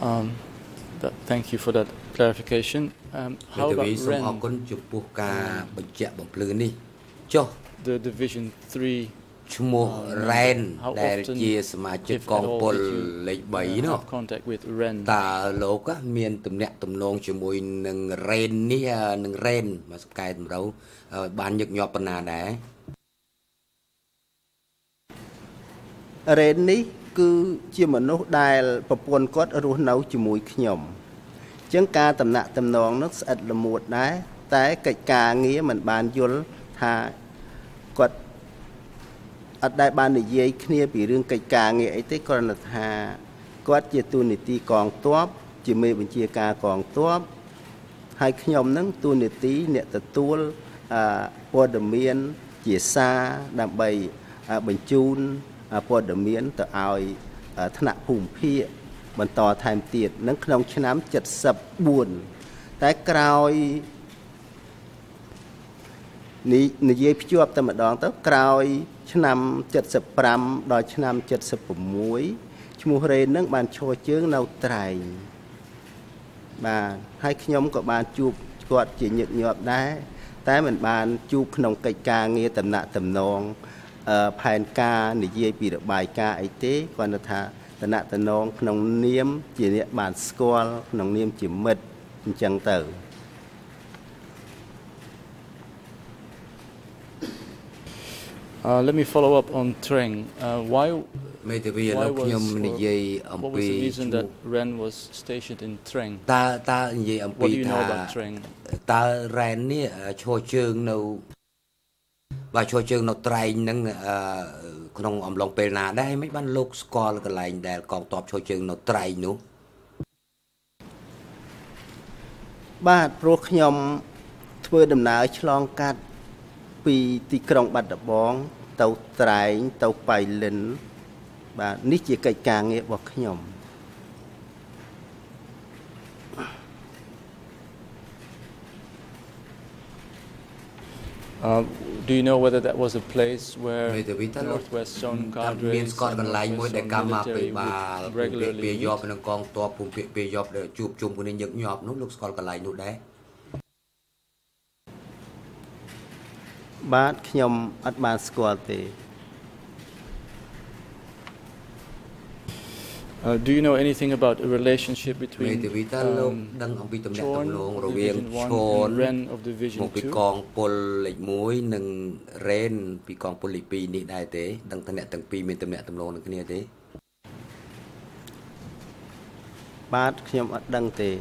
S3: Um, that, thank you for that clarification. Um,
S7: មេ
S3: how
S7: ធា
S3: about
S7: វីសូមអរ
S3: Ren,
S7: គុណចំពោះការបញ្ជាក់បំភ្លឺនេះចុះ
S3: the Division 3?
S7: ឈ្មោះ
S3: Um,
S7: Ren
S3: how
S7: ដែល
S3: often,
S7: ជាសមាជិក
S3: if
S7: ក
S3: at
S7: ង
S3: all,
S7: ពល
S3: did you
S7: លេខ
S3: uh,
S7: 3នោះ
S3: have contact with Ren?
S7: តើលោក á មានទំនាក់ទំនងជាមួយនឹង Ren នេះអឺនឹង Ren មកសកែតម្រូវអឺបានញឹកញាប់ប៉ុណ្ណាដែរ
S5: រ៉េននេះគឺជាមនុស្សដែលប្រពន្ធគាត់រស់នៅជាមួយខ្ញុំអញ្ចឹងការតំណាក់តំណងនោះស្អិតល្មួតដែរតែកិច្ចការងារមិនបានយល់ថាគាត់អត់ដែលបាននិយាយគ្នាពីរឿងកិច្ចការងារអីទេគ្រាន់តែថាគាត់ជាទូនីតិកងទ័ពជាមេបញ្ជាការកងទ័ពហើយខ្ញុំនឹងទូនីតិអ្នកទទួលអឺព័ត៌មានជាសារដើម្បីអឺបញ្ជូនអឺព័ត៌មានទៅឲ្យអឺថ្នាក់ភូមិភាគ បន្តថែមទៀតនឹងក្នុងឆ្នាំ74តែក្រោយនេះនិយាយភ្ជាប់តែម្ដងទៅក្រោយ ឆ្នាំ75ដល់ឆ្នាំ76ឈ្មោះរ៉េននឹងបានឈរជើងនៅត្រែងបាទហើយខ្ញុំក៏បានជួបគាត់ជាញឹកញាប់ដែរតែមិនបានជួបក្នុងកិច្ចការងារតំណាក់តំណងអឺផែនការនិយាយពីរបាយការណ៍អីទេគាត់ថា តំណាក់តំណងក្នុងនាម ជាអ្នកបានស្គាល់ក្នុងនាមជាមិត្តអញ្ចឹងទៅ
S3: Uh, let me follow up on Treng. Uh, why
S7: មេធាវីឥ
S3: why
S7: ឡូវ
S3: was
S7: ខ្ញុំនិយាយអំ
S3: what
S7: ពី
S3: was the
S7: ឈ្ reason មោះ
S3: that Ren was stationed in Treng?
S7: តើតើនិយាយអំ
S3: What
S7: ពី
S3: do you
S7: ថា
S3: know about Treng?
S7: តើ Ren នេះអឺឈរជើងនៅបាទឈរជើងនៅត្រែងហ្នឹងអឺ ក្នុងអំឡុងពេលណាដែរមិនបានលោកស្គាល់កន្លែងដែលកងទ័ពឈរជើងនៅត្រែងនោះ
S5: បាទព្រោះខ្ញុំធ្វើដំណើរឆ្លងកាត់ពីទីក្រុងបាត់ដំបង ទៅត្រែងទៅបៃលិនបាទនេះជាកិច្ចការងាររបស់ខ្ញុំ
S3: Uh, do you know whether that was a place where
S7: មេធាវីតើលោក
S3: Northwest Zone
S7: តើមាន
S3: cadres
S7: ស្គាល់កន្លែងមួយ
S3: and
S7: ដែល
S3: Northwest
S7: កម្មា
S3: Zone
S7: ភិ
S3: military
S7: បាល
S3: would
S7: ភូមិភាគ
S3: regularly
S7: ពាយ័ព្យ
S3: meet?
S7: និងកងទ័ពភូមិភាគពាយ័ព្យដែលជួបជុំគ្នាញឹកញាប់នោះលោកស្គាល់កន្លែងនោះដែរ
S5: បាទខ្ញុំអត់បានស្គាល់ទេ
S3: Uh, do you know anything about a relationship
S7: មេ
S3: between
S7: ធាវីតើលោក
S3: um,
S7: ដឹងអំពីទំនាក់ទំ
S3: Chon
S7: នង
S3: of
S7: រវាង
S3: Division
S7: ឈន
S3: 1 and Ren of
S7: មក
S3: Division
S7: ពី
S3: 2?
S7: កងពលលេខ1និងរ៉េនពីកងពលលេខ2នេះដែរទេដឹងថាអ្នកទាំងពីរមានទំនាក់ទំនងនឹងគ្នាទេ
S5: បាទខ្ញុំអត់ដឹងទេ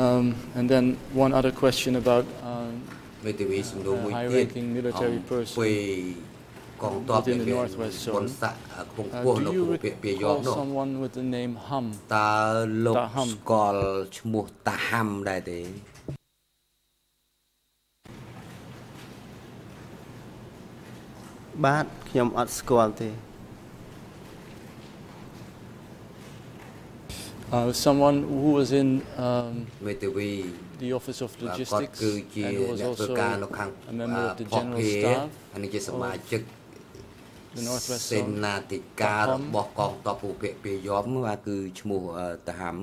S3: Um, and then one other question about um,
S7: មេធាវីសំណួរមួយ
S3: Uh, high
S7: ទៀត
S3: ranking military person
S7: ពី កងទ័ព
S3: within the
S7: មាន
S3: Northwest
S7: បុន
S3: Zone.
S7: ស័កខ្ពង់
S3: uh,
S7: ខ្ពស់នៅ
S3: do you
S7: ក្នុងពាក្យពាយោ
S3: recall
S7: នោះ
S3: someone with the name Hum?
S7: តើលោក
S3: តាហាំ
S7: ស្គាល់ឈ្មោះតាហាំដែរទេ
S5: បាទខ្ញុំអត់ស្គាល់ទេ
S3: Uh, someone who was in um,
S7: មេធាវី
S3: the Office of
S7: បាទគាត់
S3: Logistics
S7: គឺជា
S3: and who was
S7: អ្នកធ្វើ
S3: also
S7: ការនៅខាង
S3: a member of the
S7: ភព
S3: General
S7: ភា
S3: Staff
S7: អានេះជា សមាជិក
S3: the Northwest
S7: សេ
S3: Zone.
S7: នាធិការ
S3: តាហាំ
S7: របស់កងទ័ពភូភាគពាយ័មបាទគឺឈ្មោះអឺតាហាំ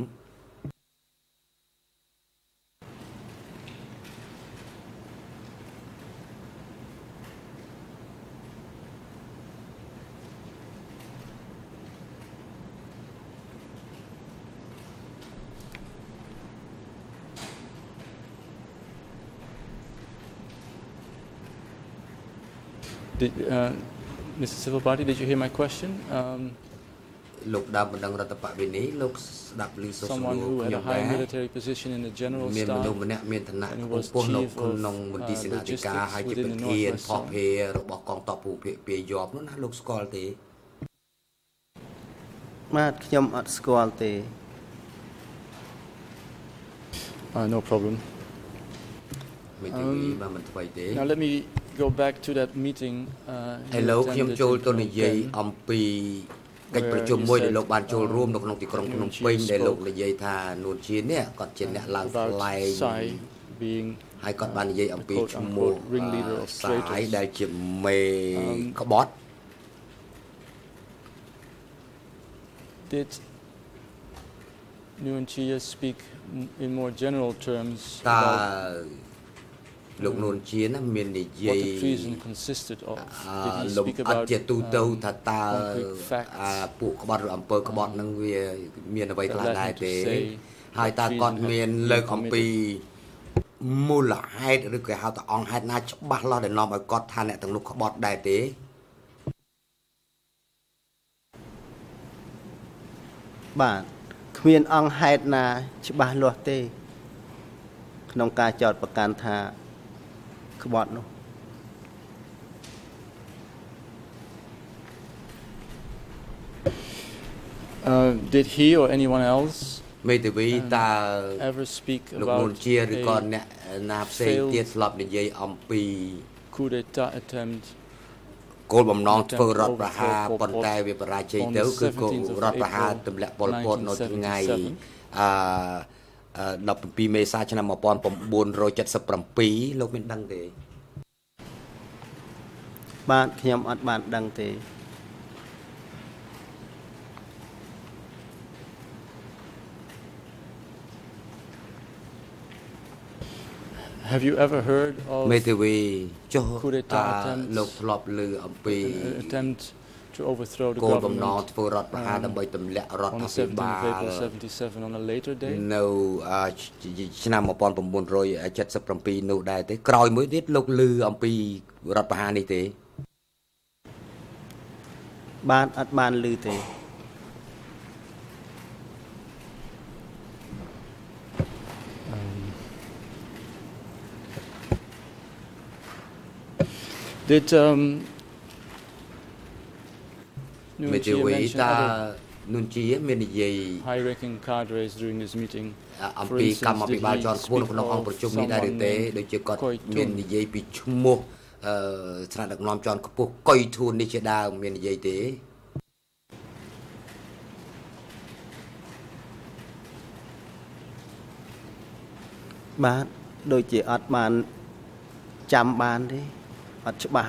S3: Did, uh, Mr. Civil Body, did you hear my question? Um,
S7: លោកដើមបណ្ដឹងរដ្ឋបវេនីលោកស្ដាប់ឮសុខសំ
S3: someone
S7: ណួរ
S3: who
S7: ខ្ញុំ
S3: had a high
S7: ដែរ
S3: military position in the General
S7: មានមនុស្ស
S3: Staff
S7: ម្នាក់មានឋានៈ
S3: and he
S7: ខ្ was ពស់នៅ
S3: chief of,
S7: ក្នុងមន្ទីរ
S3: uh,
S7: សេនាធិការ
S3: logistics
S7: ហើយជា
S3: within
S7: ប្រ
S3: the
S7: ធាន
S3: Northwest
S7: ភពភារបស់កងទ័ពភូភាគពាយ័មនោះណាលោកស្គាល់ទេ
S5: បាទខ្ញុំអត់ស្គាល់ទេ
S3: Uh, no problem.
S7: មេធាវីបានមិនថ្មីទេ
S3: Now let me go back to that meeting. Uh,
S7: ឥ
S3: you
S7: ឡូវខ្ញុំ
S3: attended
S7: ចូល
S3: in
S7: ទៅនិយាយ
S3: Phnom Penh.
S7: អំពីកិច្ចប្រជុំមួយដែលលោកបានចូលរួមនៅក្នុងទីក្រុងភ្នំពេញដែលលោកនិយាយថានួនជានេះគាត់ជាអ្នកឡើងថ្ about លែង
S3: Sai being
S7: ហើយគាត់បាននិយាយអំពី
S3: quote
S7: ឈ្មោះ
S3: unquote ringleader of
S7: សាយ
S3: traitors
S7: ដែលជាមេ
S3: Um,
S7: ក្បត់
S3: Did Nguyen Chia speak m- in more general terms
S7: តើ
S3: about
S7: លោកនួនជាណាមាននិយា
S3: what
S7: យ
S3: the treason consisted of?
S7: អ
S3: Did he
S7: លំ
S3: speak
S7: អិត
S3: about
S7: ជាទូទៅ
S3: um,
S7: ថាតើ
S3: concrete facts
S7: អាពួកក្បត់ឬអំពើក្បត់នឹងវា មានអ្វី
S3: that
S7: ខ្លះ
S3: led
S7: ដែរ
S3: him to
S7: ទេ
S3: say
S7: ហើយតើ
S3: that
S7: គាត់
S3: treason had
S7: មាន
S3: been
S7: លើកអំពី
S3: committed?
S7: មូលហេតុឬក៏ហៅថាអង្គហេតុណាច្បាស់លាស់ដែលនាំឲ្យគាត់ថាអ្នកទាំងនោះក្បត់ដែរទេ
S5: បាទគ្មានអង្គហេតុណា ច្បាស់លាស់ទេ ក្នុងការចោទប្រកាន់ថា ក្បត់នោះ
S3: Uh, did he or anyone else
S7: មេធាវីតើ
S3: ever speak
S7: លោកនួន
S3: about
S7: ជាឬក៏
S3: a
S7: អ្នកណាផ្សេងទៀតស្លាប់និយាយអំពី
S3: coup d'etat attempt
S7: គោលបំណងធ្វើរដ្ឋប្រហារប៉ុន្តែវាបរាជ័យទៅគឺគោលរដ្ឋប្រហារទម្លាក់ប៉ុលពតនៅថ្ងៃអឺ 17មេសាឆ្នាំ1977លោកមានដឹងទេ
S5: បាទខ្ញុំអត់បានដឹងទេ
S3: Have you ever heard of
S7: មេធាវីចុះ
S3: Coup
S7: តើ
S3: d'etat attempts
S7: លោកធ្លាប់ឮអំពី
S3: an attempt to overthrow the
S7: គោលបំណង
S3: government
S7: ធ្វើរដ្ឋប្រហារដើម្បីទម្លាក់រដ្ឋ
S3: on ា the
S7: ភិ
S3: 17th
S7: បា
S3: of
S7: ល
S3: April 77 on a later date?
S7: នៅអឺឆ្នាំ1977នោះដែរទេក្រោយមួយទៀតលោកឮអំពីរដ្ឋប្រហារនេះទេ
S5: បាទអត់បានឮទេ
S3: Did um,
S7: មេ
S3: Nguyen
S7: ធា
S3: Chia
S7: វី
S3: mention
S7: តើ
S3: other
S7: នួនជាមាននិយាយ
S3: high-ranking cadres during this meeting?
S7: អំ
S3: For
S7: ពី
S3: instance,
S7: កម្មាភិបាល
S3: did he
S7: ជាន់ខ្ពស់នៅក្នុង
S3: speak
S7: អង្គប្រជុំនេះដែរឬ
S3: of
S7: ទេ
S3: someone
S7: ដូចជាគាត់
S3: Koi Thun?
S7: មាននិយាយពីឈ្មោះអឺស្នាដឹកនាំជាន់ខ្ពស់កុយធួននេះជាដើមមាននិយាយទេ
S5: បាទដូចជាអត់បានចាំបានទេអត់ច្បាស់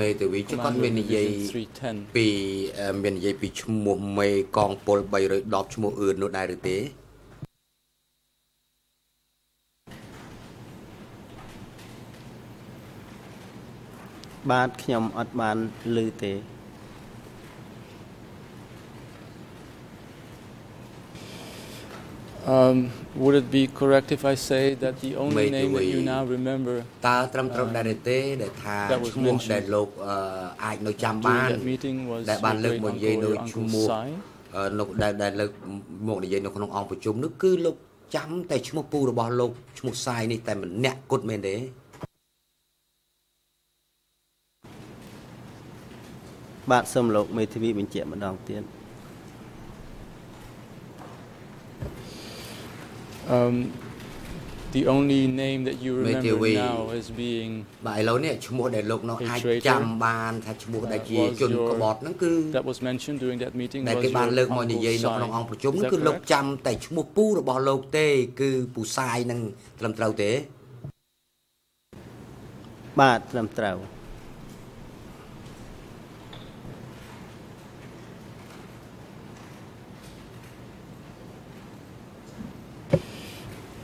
S7: មេតាវីគាត់
S3: Commander
S7: មាន
S3: of
S7: និយាយ
S3: Division 310.
S7: ពីអឺមាននិយាយពីឈ្មោះមេកងពល310ឈ្មោះអឿននោះដែរឬទេ
S5: បាទខ្ញុំអត់បានឮទេ
S3: Um, would it be correct if I say that the only
S7: Made
S3: name that you
S7: away.
S3: now remember
S7: តើត្រឹមត្រូវដែរឬទេដែលថា
S3: That was
S7: ឈ្មោះ
S3: mentioned.
S7: ដែលលោកអឺអាចនៅចាំបា
S3: during
S7: ន
S3: that meeting was
S7: ដែល
S3: your
S7: បានលើក
S3: great
S7: មកនិ
S3: uncle,
S7: យាយនៅ
S3: your
S7: ឈ្ uncle មោះ
S3: Sai?
S7: អឺលោកដែលដែលលើកមកនិយាយនៅក្នុងអង្គប្រជុំនោះគឺលោកចាំតែឈ្មោះពូរបស់លោកឈ្មោះសាយនេះតែម្នាក់គត់មែនទេ
S5: បាទសូមលោកមេធាវីបញ្ជាក់ម្ដងទៀត
S3: Um, the only name that you
S7: Made
S3: remember
S7: away.
S3: now as being
S7: បាទឥឡូវនេះឈ្មោះដែលលោកនោះ
S3: A
S7: អាច
S3: traitor.
S7: ចាំបានថាឈ្មោះដែលជា
S3: was
S7: ជន
S3: your-
S7: ក្បត់ហ្នឹងគឺ
S3: that was mentioned during that meeting
S7: ដែល
S3: was
S7: គេបាន
S3: your
S7: លើកមក
S3: uncle
S7: និយាយនៅក្នុង
S3: Sai.
S7: អង្គប្រជុំ
S3: Is
S7: នោះ
S3: that
S7: គឺលោក
S3: correct?
S7: ចាំតែឈ្មោះពូរបស់លោកទេ គឺពូសាយនឹងត្រឹមត្រូវទេ
S5: បាទត្រឹមត្រូវ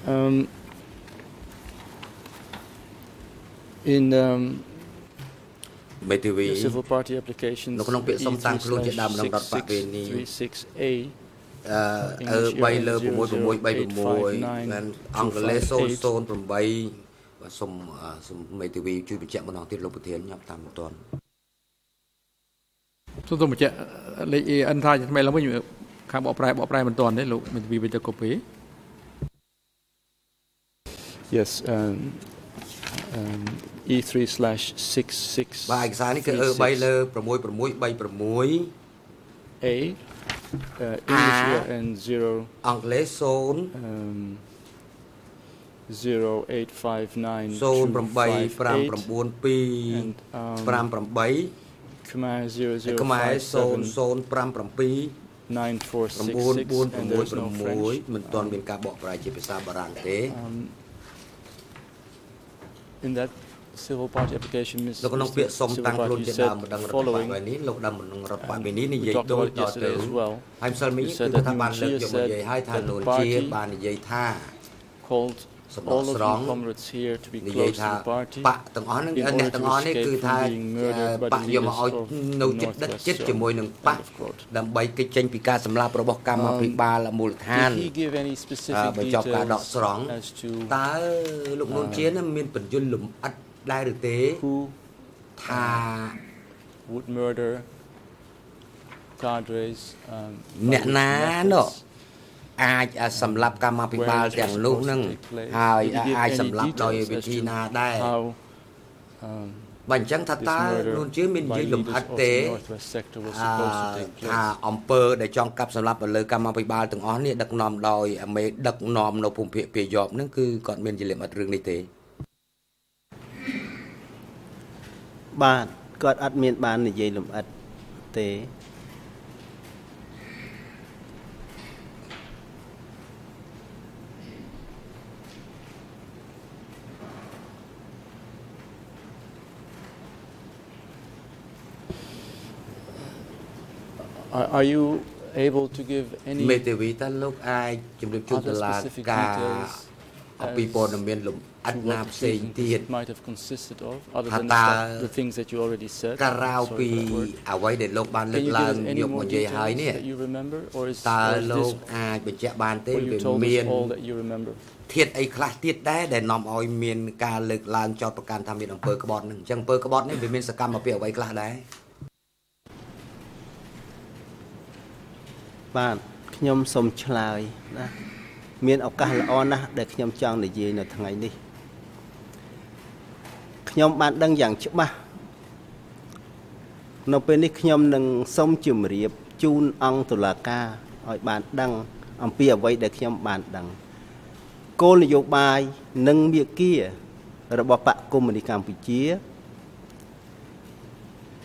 S3: Um, in um,
S7: មេធាវី
S3: the civil party applications
S7: នៅក្នុងពាក្យសុំតាំងខ្លួនជាដើមម្ដងរដ្ឋបព្វេនី
S3: 36A
S7: អឺអឺ3លើ66336និងអង់គ្លេស008បាទសុំអឺសុំមេធាវីជួយបញ្ជាក់ម្ដងទៀតលោកប្រធានខ្ញុំតាមមិនទាន់
S1: សូមសូមបញ្ជាក់លេខ AN ថាថ្មីឡើងវិញខាងបកប្រែបកប្រែមិនទាន់ទេលោកមេធាវីវិទ្យាកូពី
S3: yes um, um, E3 slash 66
S7: បាទឯកសារនេះគឺអឺ3លើ6636
S3: A uh, English year and 0
S7: អង់គ្លេស0
S3: um, 0859
S7: 08592
S3: and um,
S7: 58
S3: Khmer
S7: ខ្មែរ
S3: 0057
S7: 005
S3: 9466 and there's no French
S7: មិនទាន់មានការបកប្រែជាភាសាបារាំងទេ
S3: um, in that civil party application Ms.
S7: នៅក្នុងពាក្យសុំ
S3: Civil
S7: តាំងខ្លួន
S3: Party
S7: ជា
S3: you
S7: ដើម
S3: said
S7: ម្ដងរដ្ឋបាល
S3: following
S7: នេះលោកដើមម្ដងរដ្ឋបាលនេះនិ
S3: we
S7: យាយ
S3: talked
S7: ដូច
S3: about it
S7: តទៅ
S3: yesterday as well
S7: ហើយម្សិលមិញ
S3: You
S7: គឺ
S3: said that
S7: ថាបានលើក
S3: Nuncia
S7: យកមកនិយាយ
S3: said
S7: ហើយថា
S3: that the
S7: នួន
S3: party
S7: ជាបាននិយាយថា
S3: called
S7: សម្ដក
S3: all of
S7: ស្រង់
S3: you comrades here to be
S7: និយាយ
S3: close
S7: ថា
S3: to the party
S7: បកទាំងអស់ហ្នឹង
S3: in
S7: អ្នក
S3: order
S7: ទាំង
S3: to
S7: អស់នេះ
S3: escape
S7: គឺ
S3: from
S7: ថា
S3: being murdered by
S7: ប
S3: the
S7: កយកមកឲ្យ
S3: leaders of
S7: នៅ
S3: the
S7: ចិត្តដិត
S3: Northwest
S7: ចិត្ត
S3: Zone.
S7: ជាមួយនឹងបក
S3: End of quote.
S7: ដើម្បីគេចចេញពីការសម្លាប់របស់កម្មាភិបាលមូលដ្ឋាន
S3: Did he give any
S7: អឺ
S3: specific
S7: បញ្ចប់ការដក
S3: details
S7: ស្រង់
S3: as to
S7: តើលោកនួនជានឹងមានបញ្យលលំអិតដែរឬទេ
S3: who
S7: ថា
S3: would murder cadres um,
S7: អ្នកណា
S3: methods?
S7: នោះ អាចសម្លាប់កម្មាភិបាលទាំងនោះនឹងហើយអាចសម្លាប់ដោយវិធីណាដែរ
S3: how um,
S7: បើអញ្ចឹងថា
S3: this
S7: តើ
S3: murder
S7: នួនជាមាននិ
S3: by
S7: យាយលំ
S3: leaders
S7: អិត
S3: of
S7: ទេ
S3: the Northwest sector was
S7: អឺ
S3: supposed to take
S7: ថា
S3: place.
S7: អំពើដែលចង់កាប់សម្លាប់ទៅលើកម្មាភិបាលទាំងអស់នេះដឹកនាំដោយមេដឹកនាំនៅភូមិភាគពាយប់ហ្នឹងគឺគាត់មានជាលំអិតរឿងនេះទេ
S5: បាទគាត់អត់មានបាននិយាយលម្អិតទេ
S3: Are, are you able to give any
S7: មេធាវីតើលោកអាចជំរាបជូន
S3: other
S7: តឡា
S3: specific
S7: ការ
S3: details
S7: អំពីព័ត៌មានលំអិត
S3: to
S7: ណា
S3: what
S7: ផ្សេង
S3: treatment
S7: ទៀត
S3: it might have consisted of, other
S7: ថា
S3: than
S7: តើ
S3: the, stuff, the things that you already said?
S7: ការៅ
S3: Sorry
S7: ពី
S3: for that word.
S7: អ្វីដែលលោកបានលើ
S3: Can
S7: ក
S3: you
S7: ឡើង
S3: give us any
S7: យកមក
S3: more
S7: និយាយហើយ
S3: details
S7: នេះ
S3: that you remember, or is,
S7: តើ
S3: or is
S7: លោក
S3: this
S7: អាចបញ្ជាក់បានទេ
S3: or
S7: វា
S3: you told
S7: មាន
S3: us all that you remember?
S7: ធាតអីខ្លះទៀតដែរដែលនាំឲ្យមានការលើកឡើងចោតប្រកាន់ថាមានអំពើក្បត់ហ្នឹងអញ្ចឹងអំពើក្បត់នេះវាមានសកម្មភាពអ្វីខ្លះដែរ
S5: បាទខ្ញុំសូមឆ្លើយណាមានឱកាសល្អណាស់ដែលខ្ញុំចង់និយាយនៅថ្ងៃនេះខ្ញុំបានដឹងយ៉ាងច្បាស់នៅពេលនេះខ្ញុំនឹងសូមជម្រាបជូនអង្គតុលាការឲ្យបានដឹង អំពីអ្វីដែលខ្ញុំបានដឹងគោលនយោបាយនិងមាគារបស់បកកុម្មុយនីសកម្ពុជា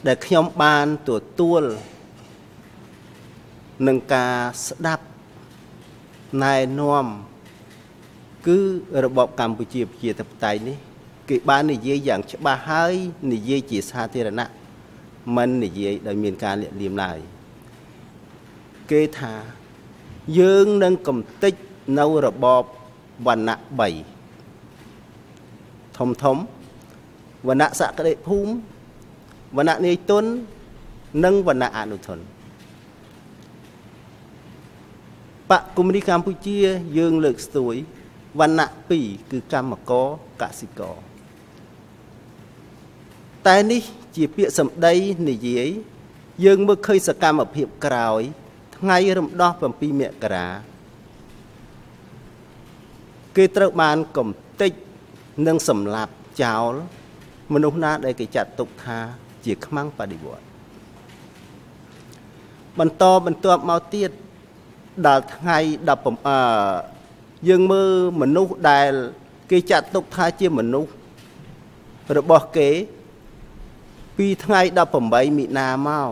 S5: ដែលខ្ញុំបានទទួល នឹងការស្ដាប់ណែនាំគឺរបបកម្ពុជាប្រជាធិបតេយ្យនេះគេបាននិយាយយ៉ាងច្បាស់ហើយនិយាយជាសាធារណៈមិននិយាយដោយមានការលាក់លៀមឡើយគេថាយើងនឹងកំតិចនៅរបបវណ្ណៈ3ធំធំវណ្ណៈសក្តិភូមិវណ្ណៈនាយទុននិងវណ្ណៈអនុធន បកគមនីកម្ពុជាយើងលើកស្ទួយវណ្ណៈ2គឺកម្មករកសិករតែនេះជាពាក្យសម្ដីនិយាយយើងមើលឃើញសកម្មភាពក្រោយ ថ្ងៃរំដោះ7មករាគេត្រូវបានកំទេចនិងសម្លាប់ចោល មនុស្សណាដែលគេចាត់ទុកថាជាខ្មាំងបដិវត្តបន្តបន្ទាប់មកទៀត ដល់ថ្ងៃ10អឺយើងមើលមនុស្សដែល គេចាត់ទុកថាជាមនុស្សរបស់គេ ពីថ្ងៃ18មិនិនាមក